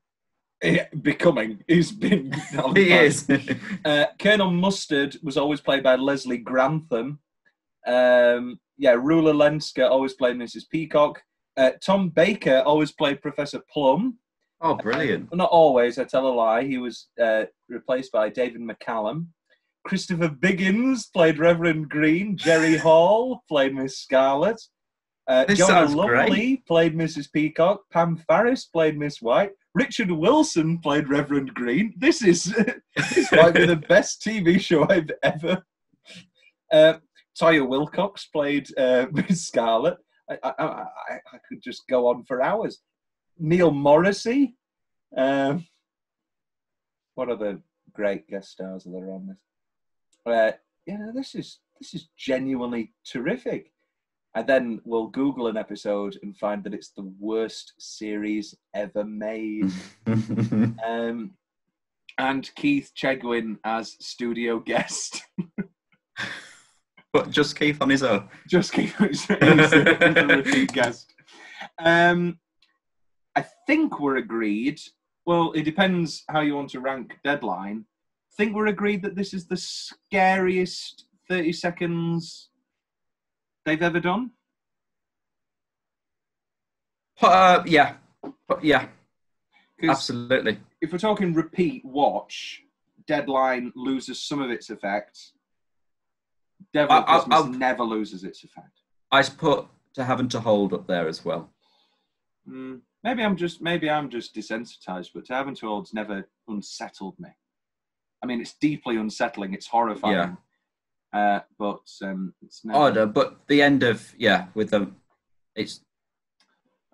Becoming. He's been.
He is.
Uh, Colonel Mustard was always played by Leslie Grantham. Um, yeah, Rula Lenska always played Mrs. Peacock. Uh, Tom Baker always played Professor Plum.
oh, brilliant.
Not always, I tell a lie. He was uh, replaced by David McCallum. Christopher Biggins played Reverend Green. Jerry Hall played Miss Scarlet. Uh,
This
Lumley
great.
played Mrs. Peacock. Pam Ferris played Miss White. Richard Wilson played Reverend Green. This is this might be the best TV show I've ever. Uh, Toyah Willcox played uh, Miss Scarlet. I, I, I, I could just go on for hours. Neil Morrissey. Um, what other great guest stars that are there on this? Uh, you know, this is this is genuinely terrific. And then we'll Google an episode and find that it's the worst series ever made. Um, and Keith Chegwin as studio guest.
but just Keith on his own.
Just Keith he's the repeat guest. Um, I think we're agreed. Well, it depends how you want to rank Deadline. I think we're agreed that this is the scariest 30 seconds they've ever done.
Uh, yeah. Yeah. Absolutely.
if we're talking repeat watch, Deadline loses some of its effect. Devil
I- I-
Christmas
I'll-
never loses its effect.
I put to Have and to Hold up there as well.
Mm, maybe I'm just maybe I'm just desensitized, but to Have and to Hold's never unsettled me. I mean, it's deeply unsettling. It's horrifying. Uh, but um, it's never.
Odd, but the end of yeah with them, it's.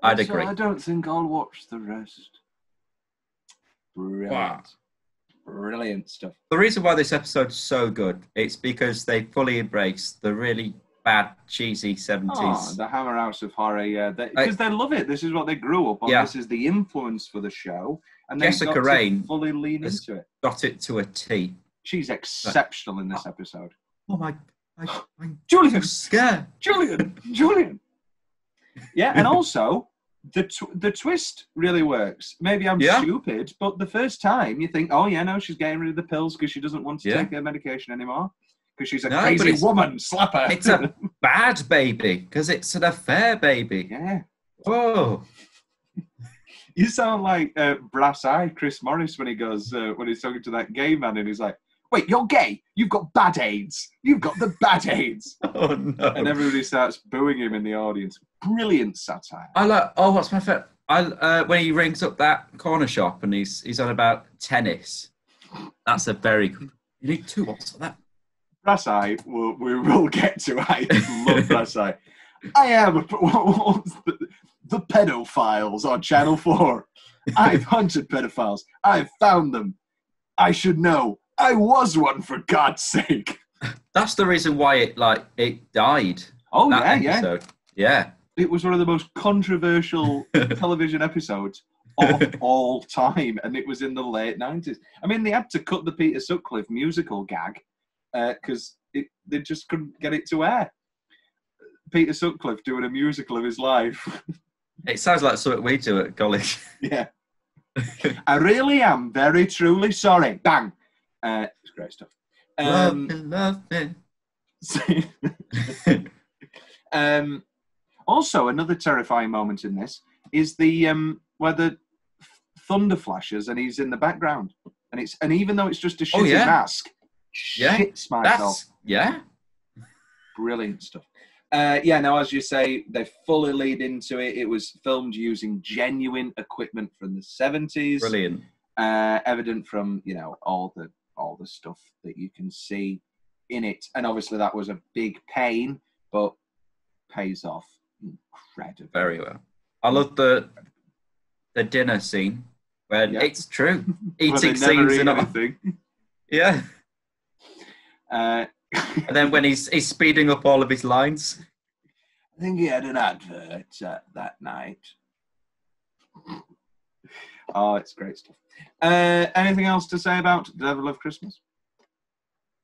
I'd
So
agree.
I don't think I'll watch the rest. Brilliant.
Wow.
Brilliant stuff.
The reason why this episode's so good, it's because they fully embrace the really bad, cheesy
Oh,
seventies.
the Hammer House of Horror, yeah, because they, love it. This is what they grew up on.
Yeah.
This is the influence for the show, and
Jessica
to fully lean into it.
Got it to a T.
She's exceptional in this episode.
Oh my! I, I'm
Julian,
so scared.
Julian, Julian. Yeah, and also the tw- the twist really works. Maybe I'm
Yeah.
stupid, but the first time you think, oh yeah, no, she's getting rid of the pills because she doesn't want to
Yeah.
take her medication anymore because she's a
No,
crazy woman. Slap her.
It's a bad baby because it's an affair baby.
yeah.
Oh,
You sound like uh, Brass Eye Chris Morris when he goes uh, when he's talking to that gay man and he's like, "Wait, you're gay? You've got bad AIDS. You've got the bad AIDS."
oh no!
and everybody starts booing him in the audience. Brilliant satire.
I like. Oh, what's my favorite? I uh, when he rings up that corner shop and he's he's on about tennis. That's a very good. You need two. What's that?
Brass Eye, we'll, we will get to. I love Brass Eye. I am what's the, the pedophiles on Channel 4. I've hunted pedophiles. I've found them. I should know. I was one for God's sake.
That's the reason why it like it died.
Oh, yeah, yeah.
episode. Yeah.
It was one of the most controversial television episodes of all time, and it was in the late 90s. I mean, they had to cut the Peter Sutcliffe musical gag uh, because it they just couldn't get it to air. Peter Sutcliffe doing a musical of his life.
It sounds like something we do at college.
yeah. I really am very truly sorry. Bang. Uh, it's great stuff.
love
Um,
me, love me.
um, also, another terrifying moment in this is the um, where the thunder flashes and he's in the background, and it's and even though it's just a shitty
Oh, yeah.
mask,
Yeah,
shits myself.
That's yeah.
Brilliant stuff. Uh, yeah, now as you say, they fully lead into it. It was filmed using genuine equipment from the seventies.
Brilliant.
uh, evident from you know all the all the stuff that you can see in it, and obviously that was a big pain, but pays off incredibly.
Very well. I love the the dinner scene where
Yeah.
it's true. Eating scenes and all.
anything.
Yeah.
Uh,
And then when he's he's speeding up all of his lines.
I think he had an advert uh, that night. Oh, it's great stuff. Uh, anything else to say about The Devil of Christmas?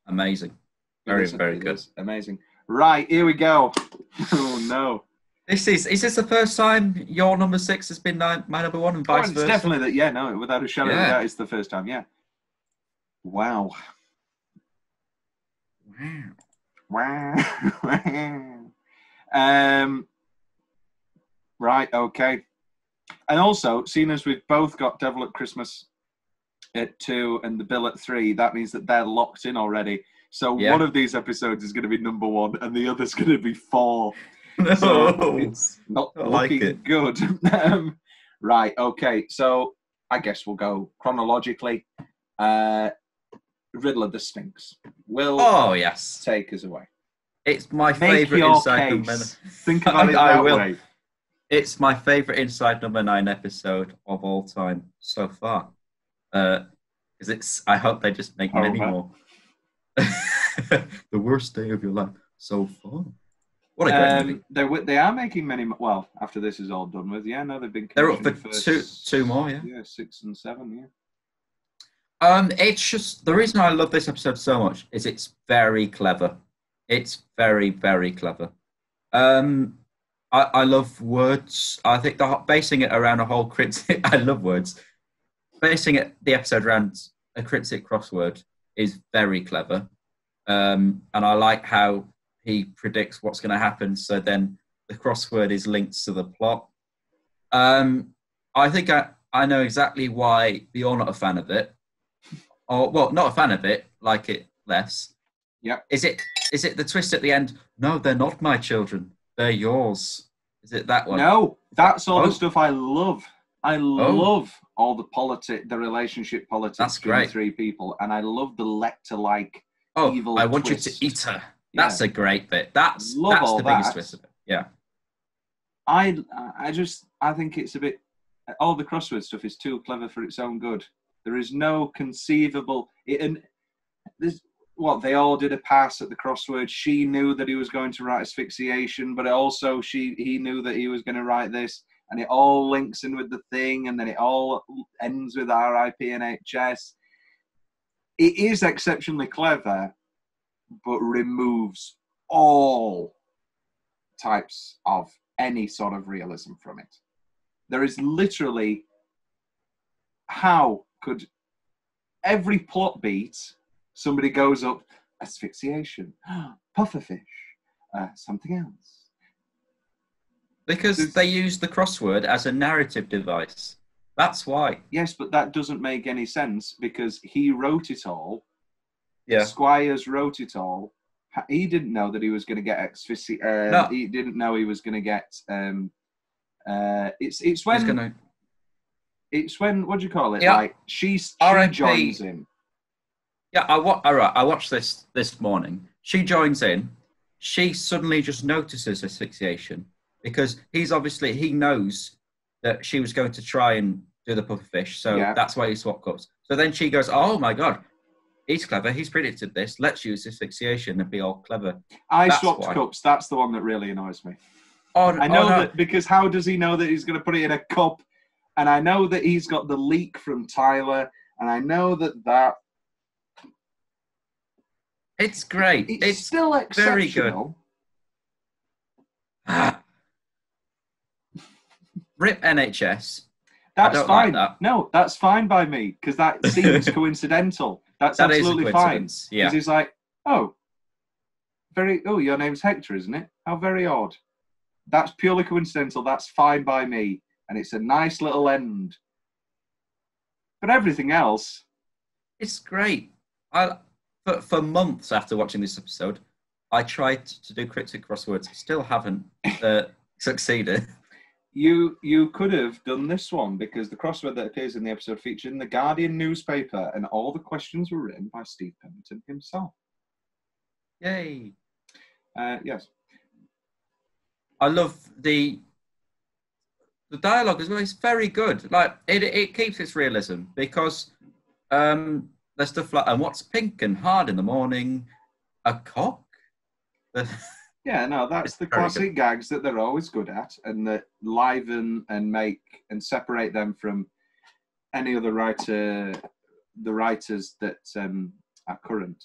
Amazing. Very, very good.
Amazing. Right, here we go. Oh no.
This is is this the first time your number six has been my number one and
Oh,
vice
it's
versa?
definitely that. Yeah, no, without a shadow of a doubt, it's the first time. Yeah. Wow.
Wow.
Wow. um. Right. Okay. And also, seeing as we've both got Devil at Christmas at two and the Bill at three, that means that they're locked in already. So
Yeah.
one of these episodes is going to be number one, and the other's going to be four.
No.
So it's not
I like
looking
it.
good. um, right. Okay. So I guess we'll go chronologically. Uh, Riddle of the Sphinx. Will
Oh yes.
take us away.
It's my
Make
favourite
your
inside number.
case. Think about it
I will.
way.
It's my favourite inside number nine episode of all time so far. Because it's I hope they just make many
Over.
more. the worst day of your life so far. What a great movie.
Um, they wi- they are making many. mo- Well, after this is all done with, yeah. No, they've been.
They're up for
commissioned
two
s-
two more, yeah.
Yeah, six and seven. Yeah.
Um, it's just the reason I love this episode so much is it's very clever. It's very very clever. Um, I, I love words. I think the basing it around a whole cryptic. I love words. Basing it the episode around a cryptic crossword is very clever. Um, and I like how he predicts what's going to happen. So then the crossword is linked to the plot. Um, I think I, I know exactly why you're not a fan of it, or well, not a fan of it, like it less.
Yep.
Is it is it the twist at the end? No, they're not my children. They're yours. Is it that one?
No, that's all
Oh.
the stuff I love. I oh. love all the politic, the relationship politics
That's
between
great.
three people, and I love the Lecter like.
Oh,
evil
I want
twist.
you to eat her. That's a great bit. That's
Love
that's the biggest
that.
twist of it. Yeah.
I I just I think it's a bit all the crossword stuff is too clever for its own good. There is no conceivable it, and there's what they all did a pass at the crossword. She knew that he was going to write asphyxiation, but also she he knew that he was going to write this, and it all links in with the thing, and then it all ends with RIP NHS. It is exceptionally clever, but removes all types of any sort of realism from it. There is literally how could every plot beat somebody goes up asphyxiation, pufferfish, uh, something else.
Because
There's-
they use the crossword as a narrative device. That's why.
Yes, but that doesn't make any sense because he wrote it all.
Yeah.
Squires wrote it all. He didn't know that he was going to get asphyxi. Uh,
No.
He didn't know he was going to get. Um, uh, it's it's when
gonna
it's when what do you call it?
Yeah.
Like she's she joins him.
Yeah, I wa- all right, I watched this this morning. She joins in. She suddenly just notices asphyxiation because he's obviously he knows that she was going to try and do the pufferfish, so
Yeah.
that's why he swapped cups. So then she goes, "Oh my god, he's clever. He's predicted this. Let's use asphyxiation and be all clever."
I
That's
swapped
why.
cups. That's the one that really annoys me.
Oh,
I oh, know
oh, no.
that because how does he know that he's going to put it in a cup? And I know that he's got the leak from Tyler, and I know that that
it's great.
it's,
It's,
still
very good.
exceptional.
rip NHS.
That's
don't like
fine.
that.
No, that's fine by me because that seems coincidental. That's
That
absolutely fine.
Yeah.
Because he's like, oh, very. Oh, your name's Hector, isn't it? How very odd. That's purely coincidental. That's fine by me, and it's a nice little end. But everything else,
It's great. I for, for months after watching this episode, I tried to do cryptic crosswords. Still haven't uh, succeeded.
you you could have done this one because the crossword that appears in the episode featured in the Guardian newspaper, and all the questions were written by Steve Pemberton himself.
Yay!
Uh, yes.
I love the the dialogue as well. It's very good. Like it, it keeps its realism because um, there's stuff like and what's pink and hard in the morning, a cock.
Yeah, no, that's the classic gags that they're always good at and that liven and make and separate them from any other writer, the writers that um, are current.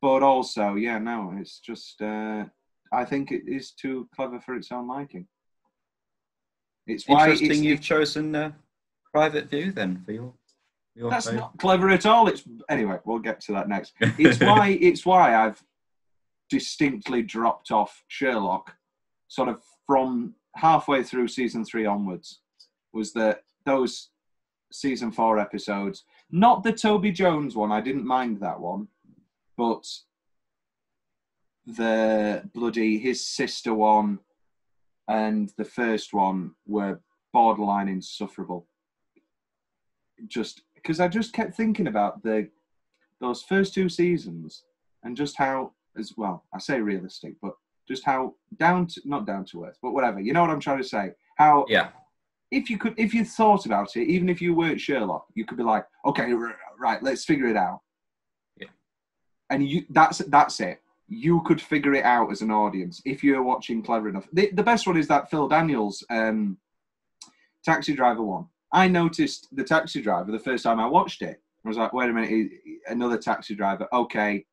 But also, yeah, no, it's just, uh, I think it is too clever for its own liking. It's why
Interesting.
it's,
you've chosen uh, private view then for your. Your
that's not clever at all. It's anyway. We'll get to that next. it's why it's why I've distinctly dropped off Sherlock, sort of from halfway through season three onwards. Was that those season four episodes? Not the Toby Jones one. I didn't mind that one, but the bloody his sister one and the first one were borderline insufferable. Just because I just kept thinking about the those first two seasons and just how as well I say realistic, but just how down to not down to earth, but whatever. You know what I'm trying to say? How
Yeah.
if you could if you thought about it, even if you weren't Sherlock, you could be like, okay, right, let's figure it out.
Yeah.
And you that's that's it. You could figure it out as an audience if you're watching clever enough. The, the best one is that Phil Daniels um, taxi driver one. I noticed the taxi driver the first time I watched it. I was like, wait a minute, he- he- another taxi driver. Okay,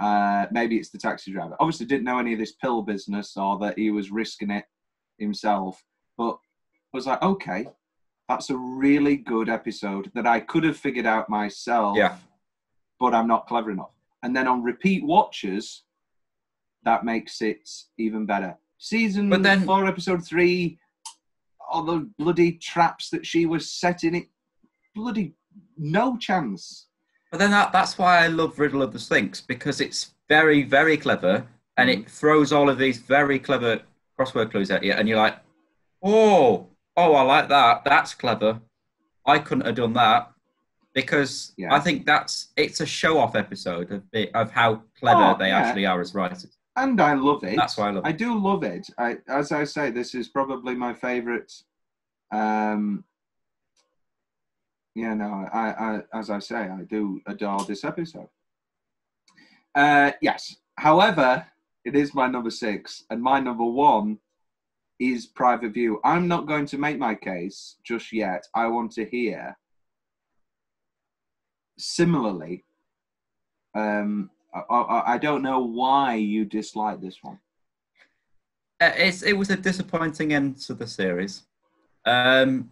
uh, maybe it's the taxi driver. Obviously, didn't know any of this pill business or that he was risking it himself. But I was like, okay, that's a really good episode that I could have figured out myself.
Yeah.
But I'm not clever enough. And then on repeat watches, that makes it even better. Season
But then-
four, episode three, all the bloody traps that she was setting. It bloody no chance.
But then that, that's why I love Riddle of the Sphinx because it's very, very clever and it mm-hmm. throws all of these very clever crossword clues at you, and you're like, oh, oh, I like that. That's clever. I couldn't have done that because
Yeah.
I think that's it's a show off episode of, of how oh, clever
Oh,
they
yeah.
actually are as writers.
And I love it.
That's why I love it.
I do love it. I, as I say, this is probably my favourite. Um, yeah, no, I, I, as I say, I do adore this episode. Uh, yes. However, it is my number six, and my number one is Private View. I'm not going to make my case just yet. I want to hear. Similarly, um, I, I, I don't know why you dislike this one.
Uh, it's, it was a disappointing end to the series. Um,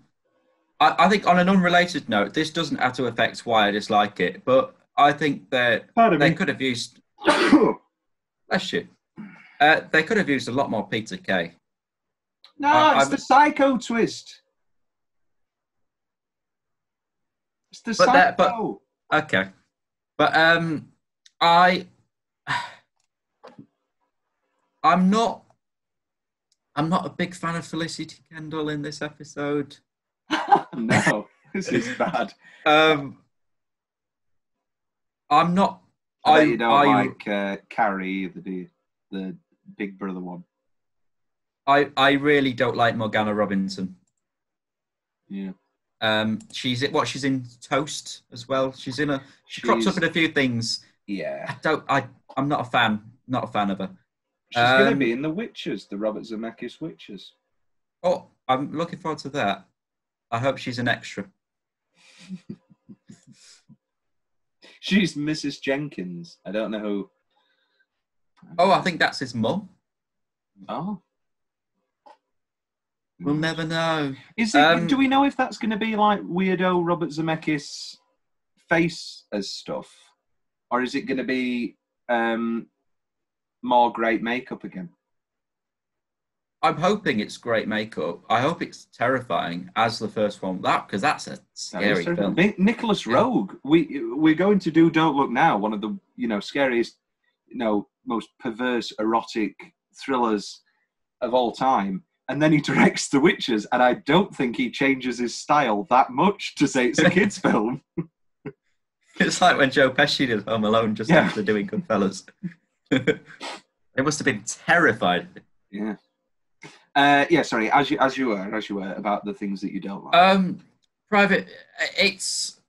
I, I think on an unrelated note, this doesn't have to affect why I dislike it, but I think that
Pardon
they
me.
could have used. Bless you. Uh, they could have used a lot more Peter Kay.
No,
I-
it's
I'm-
the psycho twist. It's the
But that- but-
psycho.
Okay, but um, I, I'm not, I'm not a big fan of Felicity Kendal in this episode.
no, this is bad.
Um, I'm not.
I,
I,
you don't
I,
like uh, Carrie, either, do you? The Big Brother one.
I, I really don't like Morgana Robinson.
Yeah.
Um, she's it what she's in Toast as well. She's in a she crops up in a few things.
Yeah.
I don't. I I'm not a fan. Not a fan of her.
She's going to
Um,
be in The Witches, the Robert Zemeckis Witches.
Oh, I'm looking forward to that. I hope she's an extra.
She's Mrs. Jenkins. I don't know who.
Oh, I think that's his mum.
Oh.
We'll never know.
Is it,
Um,
do we know if that's going to be like weirdo Robert Zemeckis face as stuff, or is it going to be um, more great makeup again?
I'm hoping it's great makeup. I hope it's terrifying as the first one. That because that's a scary
terrible.
film.
Ni- Nicholas
Yeah.
Roeg. We we're going to do Don't Look Now, one of the you know scariest, you know most perverse erotic thrillers of all time. And then he directs The Witches, and I don't think he changes his style that much to say it's a kids' film.
It's like when Joe Pesci did Home Alone just
Yeah.
after doing Goodfellas. they must have been terrified.
Yeah. Uh, yeah, sorry. As you as you were as you were about the things that you don't like.
Um, private. It's.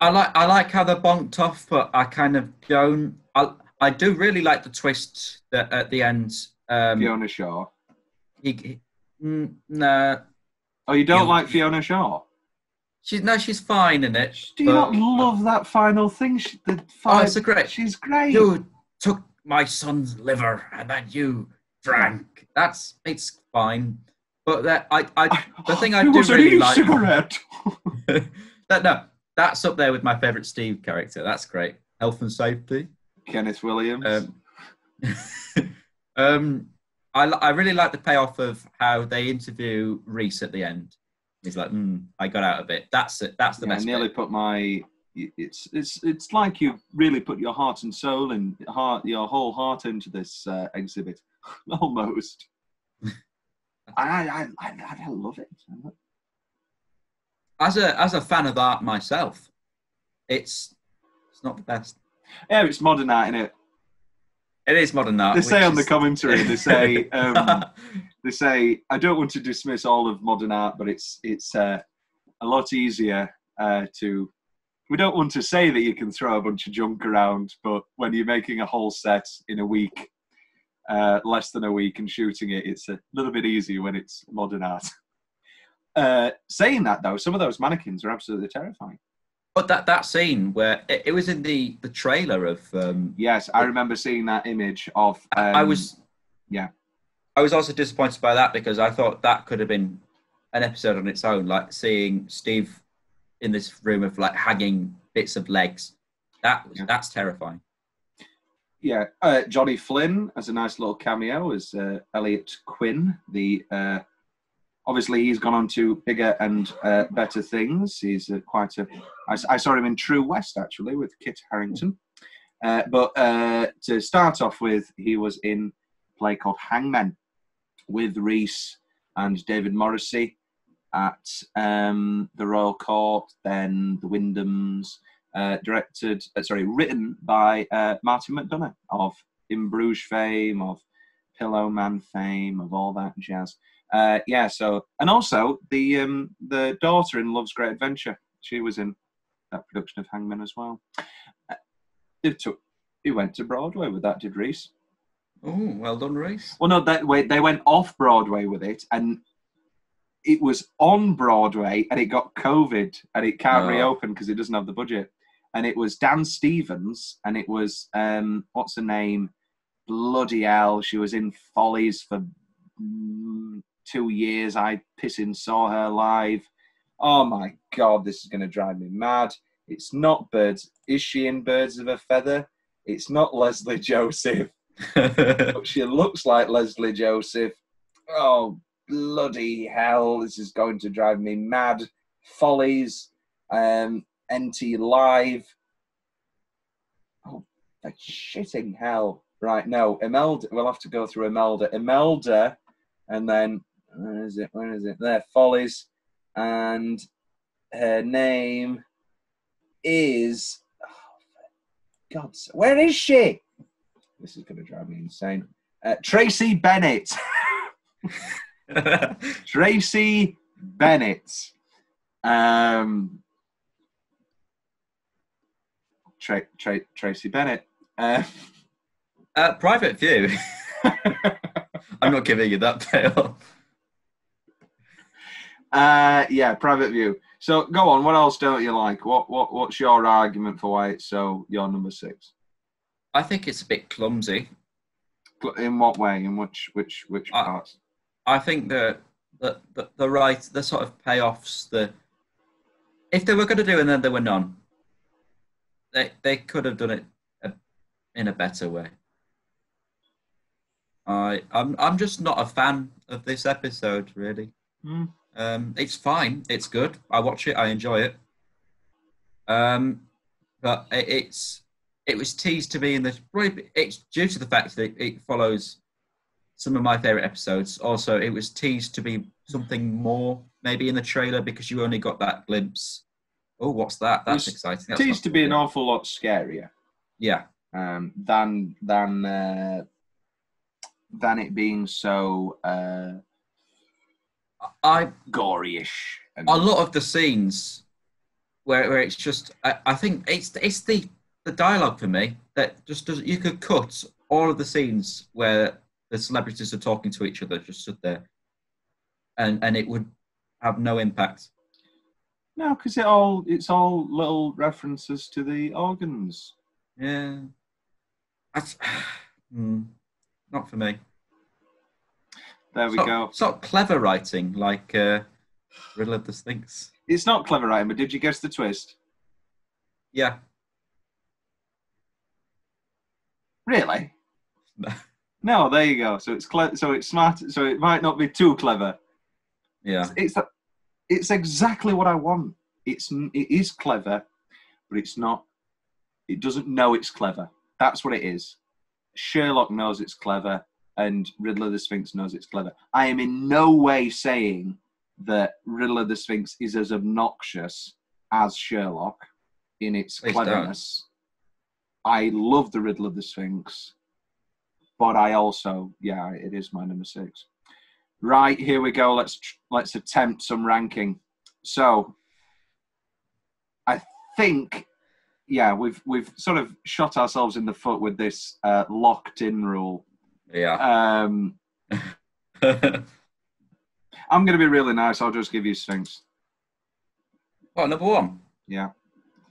I like. I like how they're bonked off, but I kind of don't. I. I do really like the twist that at the end. Um,
Fiona Shaw.
he, he, mm, no,
Oh, you don't like Fiona Shaw?
She's no, she's fine in it.
Do you
but-
not love that final thing? She, the
Oh,
five,
it's a great.
She's great.
You took my son's liver, and then you drank. That's it's fine, but that I. I the thing I
it
do
was an
really like-
e-cigarette.
that no, that's up there with my favourite Steve character. That's great. Health and safety.
Kenneth Williams.
Um, um, I, I really like the payoff of how they interview Reece at the end. He's like, mm, I got out of it. That's it. That's the
Yeah, I
best.
nearly
bit.
put my. It's it's it's like you really put your heart and soul and heart your whole heart into this uh, exhibit, almost. I, I I I love it.
As a as a fan of art myself, it's it's not the best.
Yeah, it's modern art in it.
It is modern art.
They say on the commentary, they say um, they say I don't want to dismiss all of modern art, but it's it's uh, a lot easier uh, to. We don't want to say that you can throw a bunch of junk around, but when you're making a whole set in a week, uh, less than a week, and shooting it, it's a little bit easier when it's modern art. Uh, saying that though, some of those mannequins are absolutely terrifying.
But that that scene where it, it was in the the trailer of um,
Yes, I remember seeing that image of. Um,
I was,
yeah.
I was also disappointed by that because I thought that could have been an episode on its own, like seeing Steve in this room of like hanging bits of legs. That was
Yeah.
that's terrifying.
Yeah, uh, Johnny Flynn as a nice little cameo as uh, Elliot Quinn, the uh, obviously, he's gone on to bigger and uh, better things. He's uh, quite a. I, I saw him in True West actually with Kit Harington. Uh, but uh, to start off with, he was in a play called Hangman with Reece and David Morrissey at um, the Royal Court, then the Wyndhams. Uh, directed, uh, sorry, written by Martin McDonagh of In Bruges fame, of Pillowman fame, of all that jazz. Uh, yeah, so and also the um, the daughter in Love's Great Adventure, she was in that production of Hangman as well. Uh, It took, he went to Broadway with that, did Reece?
Oh, well done, Reece.
Well, no, that wait, they went off Broadway with it, and it was on Broadway, and it got COVID, and it can't
Oh.
reopen because it doesn't have the budget. And it was Dan Stevens, and it was um, what's her name? Bloody hell, she was in Follies for mm, two years. I pissing saw her live. Oh my god, this is going to drive me mad. It's not Birds. Is she in Birds of a Feather? It's not Leslie Joseph but she looks like Lesley Joseph. Oh, bloody hell. This is going to drive me mad. Follies, um, NT Live. Oh, for shitting hell. Right, no, Imelda. We'll have to go through Imelda. Imelda, and then, where is it? Where is it? There, Follies. And her name is. Oh, God, where is she? This is going to drive me insane. Uh, Tracie Bennett. Tracie Bennett. Um, Tra- Tra- Tracie Bennett. Uh,
uh, private view. I'm not giving you that tale.
Uh, yeah, private view. So go on. What else don't you like? What what what's your argument for why it's so your number six?
I think it's a bit clumsy.
Cl- In what way? In which which which
Uh,
parts?
I think that the, the the right the sort of payoffs the if they were going to do and then there were none, they they could have done it a, in a better way. I I'm I'm just not a fan of this episode really.
Hmm.
Um, it's fine, it's good. I watch it, I enjoy it. Um, but it, it's it was teased to me in the it's due to the fact that it follows some of my favorite episodes. Also, it was teased to be something more, maybe in the trailer because you only got that glimpse. Oh, what's that? That's exciting. That's
Teased to be an awful lot scarier.
Yeah,
um, than than uh, than it being so uh,
I
gory-ish. And,
a lot of the scenes where, where it's just I, I think it's it's the the dialogue for me that just does you could cut all of the scenes where the celebrities are talking to each other just sit there and and it would have no impact
no, because it all it's all little references to the organs.
yeah that's hmm, not for me
There we
Sort-
go.
It's not clever writing like uh riddle of the sphinx
It's not clever writing, but did you guess the twist?
yeah
Really?
No.
No, there you go. So it's cle- so it's smart. So it might not be too clever.
yeah
It's it's, it's exactly what I want. It's it is clever, but it's not. It doesn't know it's clever. That's what it is. Sherlock knows it's clever, and Riddler the Sphinx knows it's clever. I am in no way saying that Riddler the Sphinx is as obnoxious as Sherlock in its
Please don't.
cleverness. I love the Riddler the Sphinx, but I also, yeah, it is my number six. Right here we go. Let's let's attempt some ranking. So, I think, yeah, we've we've sort of shot ourselves in the foot with this uh, locked-in rule.
Yeah
Um, I'm going to be really nice. I'll just give you Sphinx.
what number one
Yeah.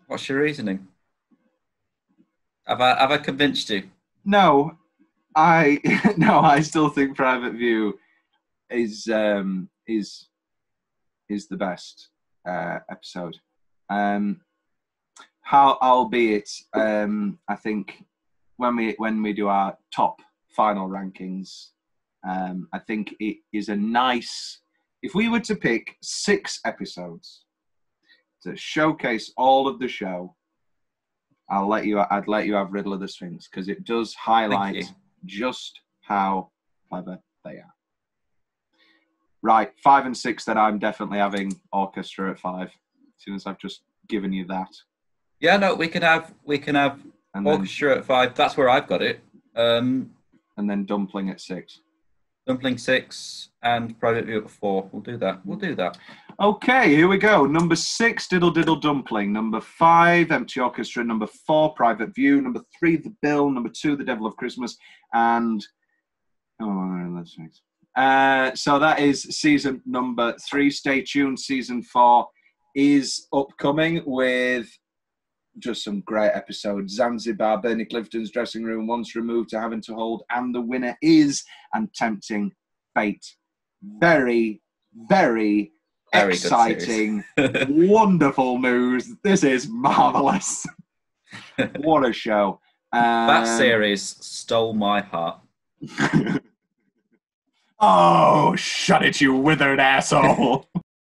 What's your reasoning? Have I have I convinced you?
No, I no, I still think Private View is um, is is the best uh, episode. Um, how, albeit, um, I think when we when we do our top final rankings, um, I think it is a nice if we were to pick six episodes to showcase all of the show, I'll let you. I'd let you have Riddle of the Sphinx because it does highlight just how clever they are. Right, five and six. That I'm definitely having orchestra at five. As soon as I've just given you that,
Yeah, no, we can have we can have
and then
orchestra at five. That's where I've got it. Um,
and then dumpling at six.
dumpling six and private view at four. We'll do that. We'll do that.
Okay, here we go. Number six, Diddle Diddle Dumpling. Number five, Empty Orchestra. Number four, Private View. Number three, The Bill. Number two, The Devil of Christmas. And oh, that's next. Uh, so that is season number three. Stay tuned. Season four is upcoming with just some great episodes. Zanzibar, Bernie Clifton's dressing room, once removed to Have and to Hold, and the winner is and tempting fate. Very, very
Very
exciting, wonderful news. This is marvelous. what a show!
That
Um,
series stole my heart.
oh, shut it, you withered asshole!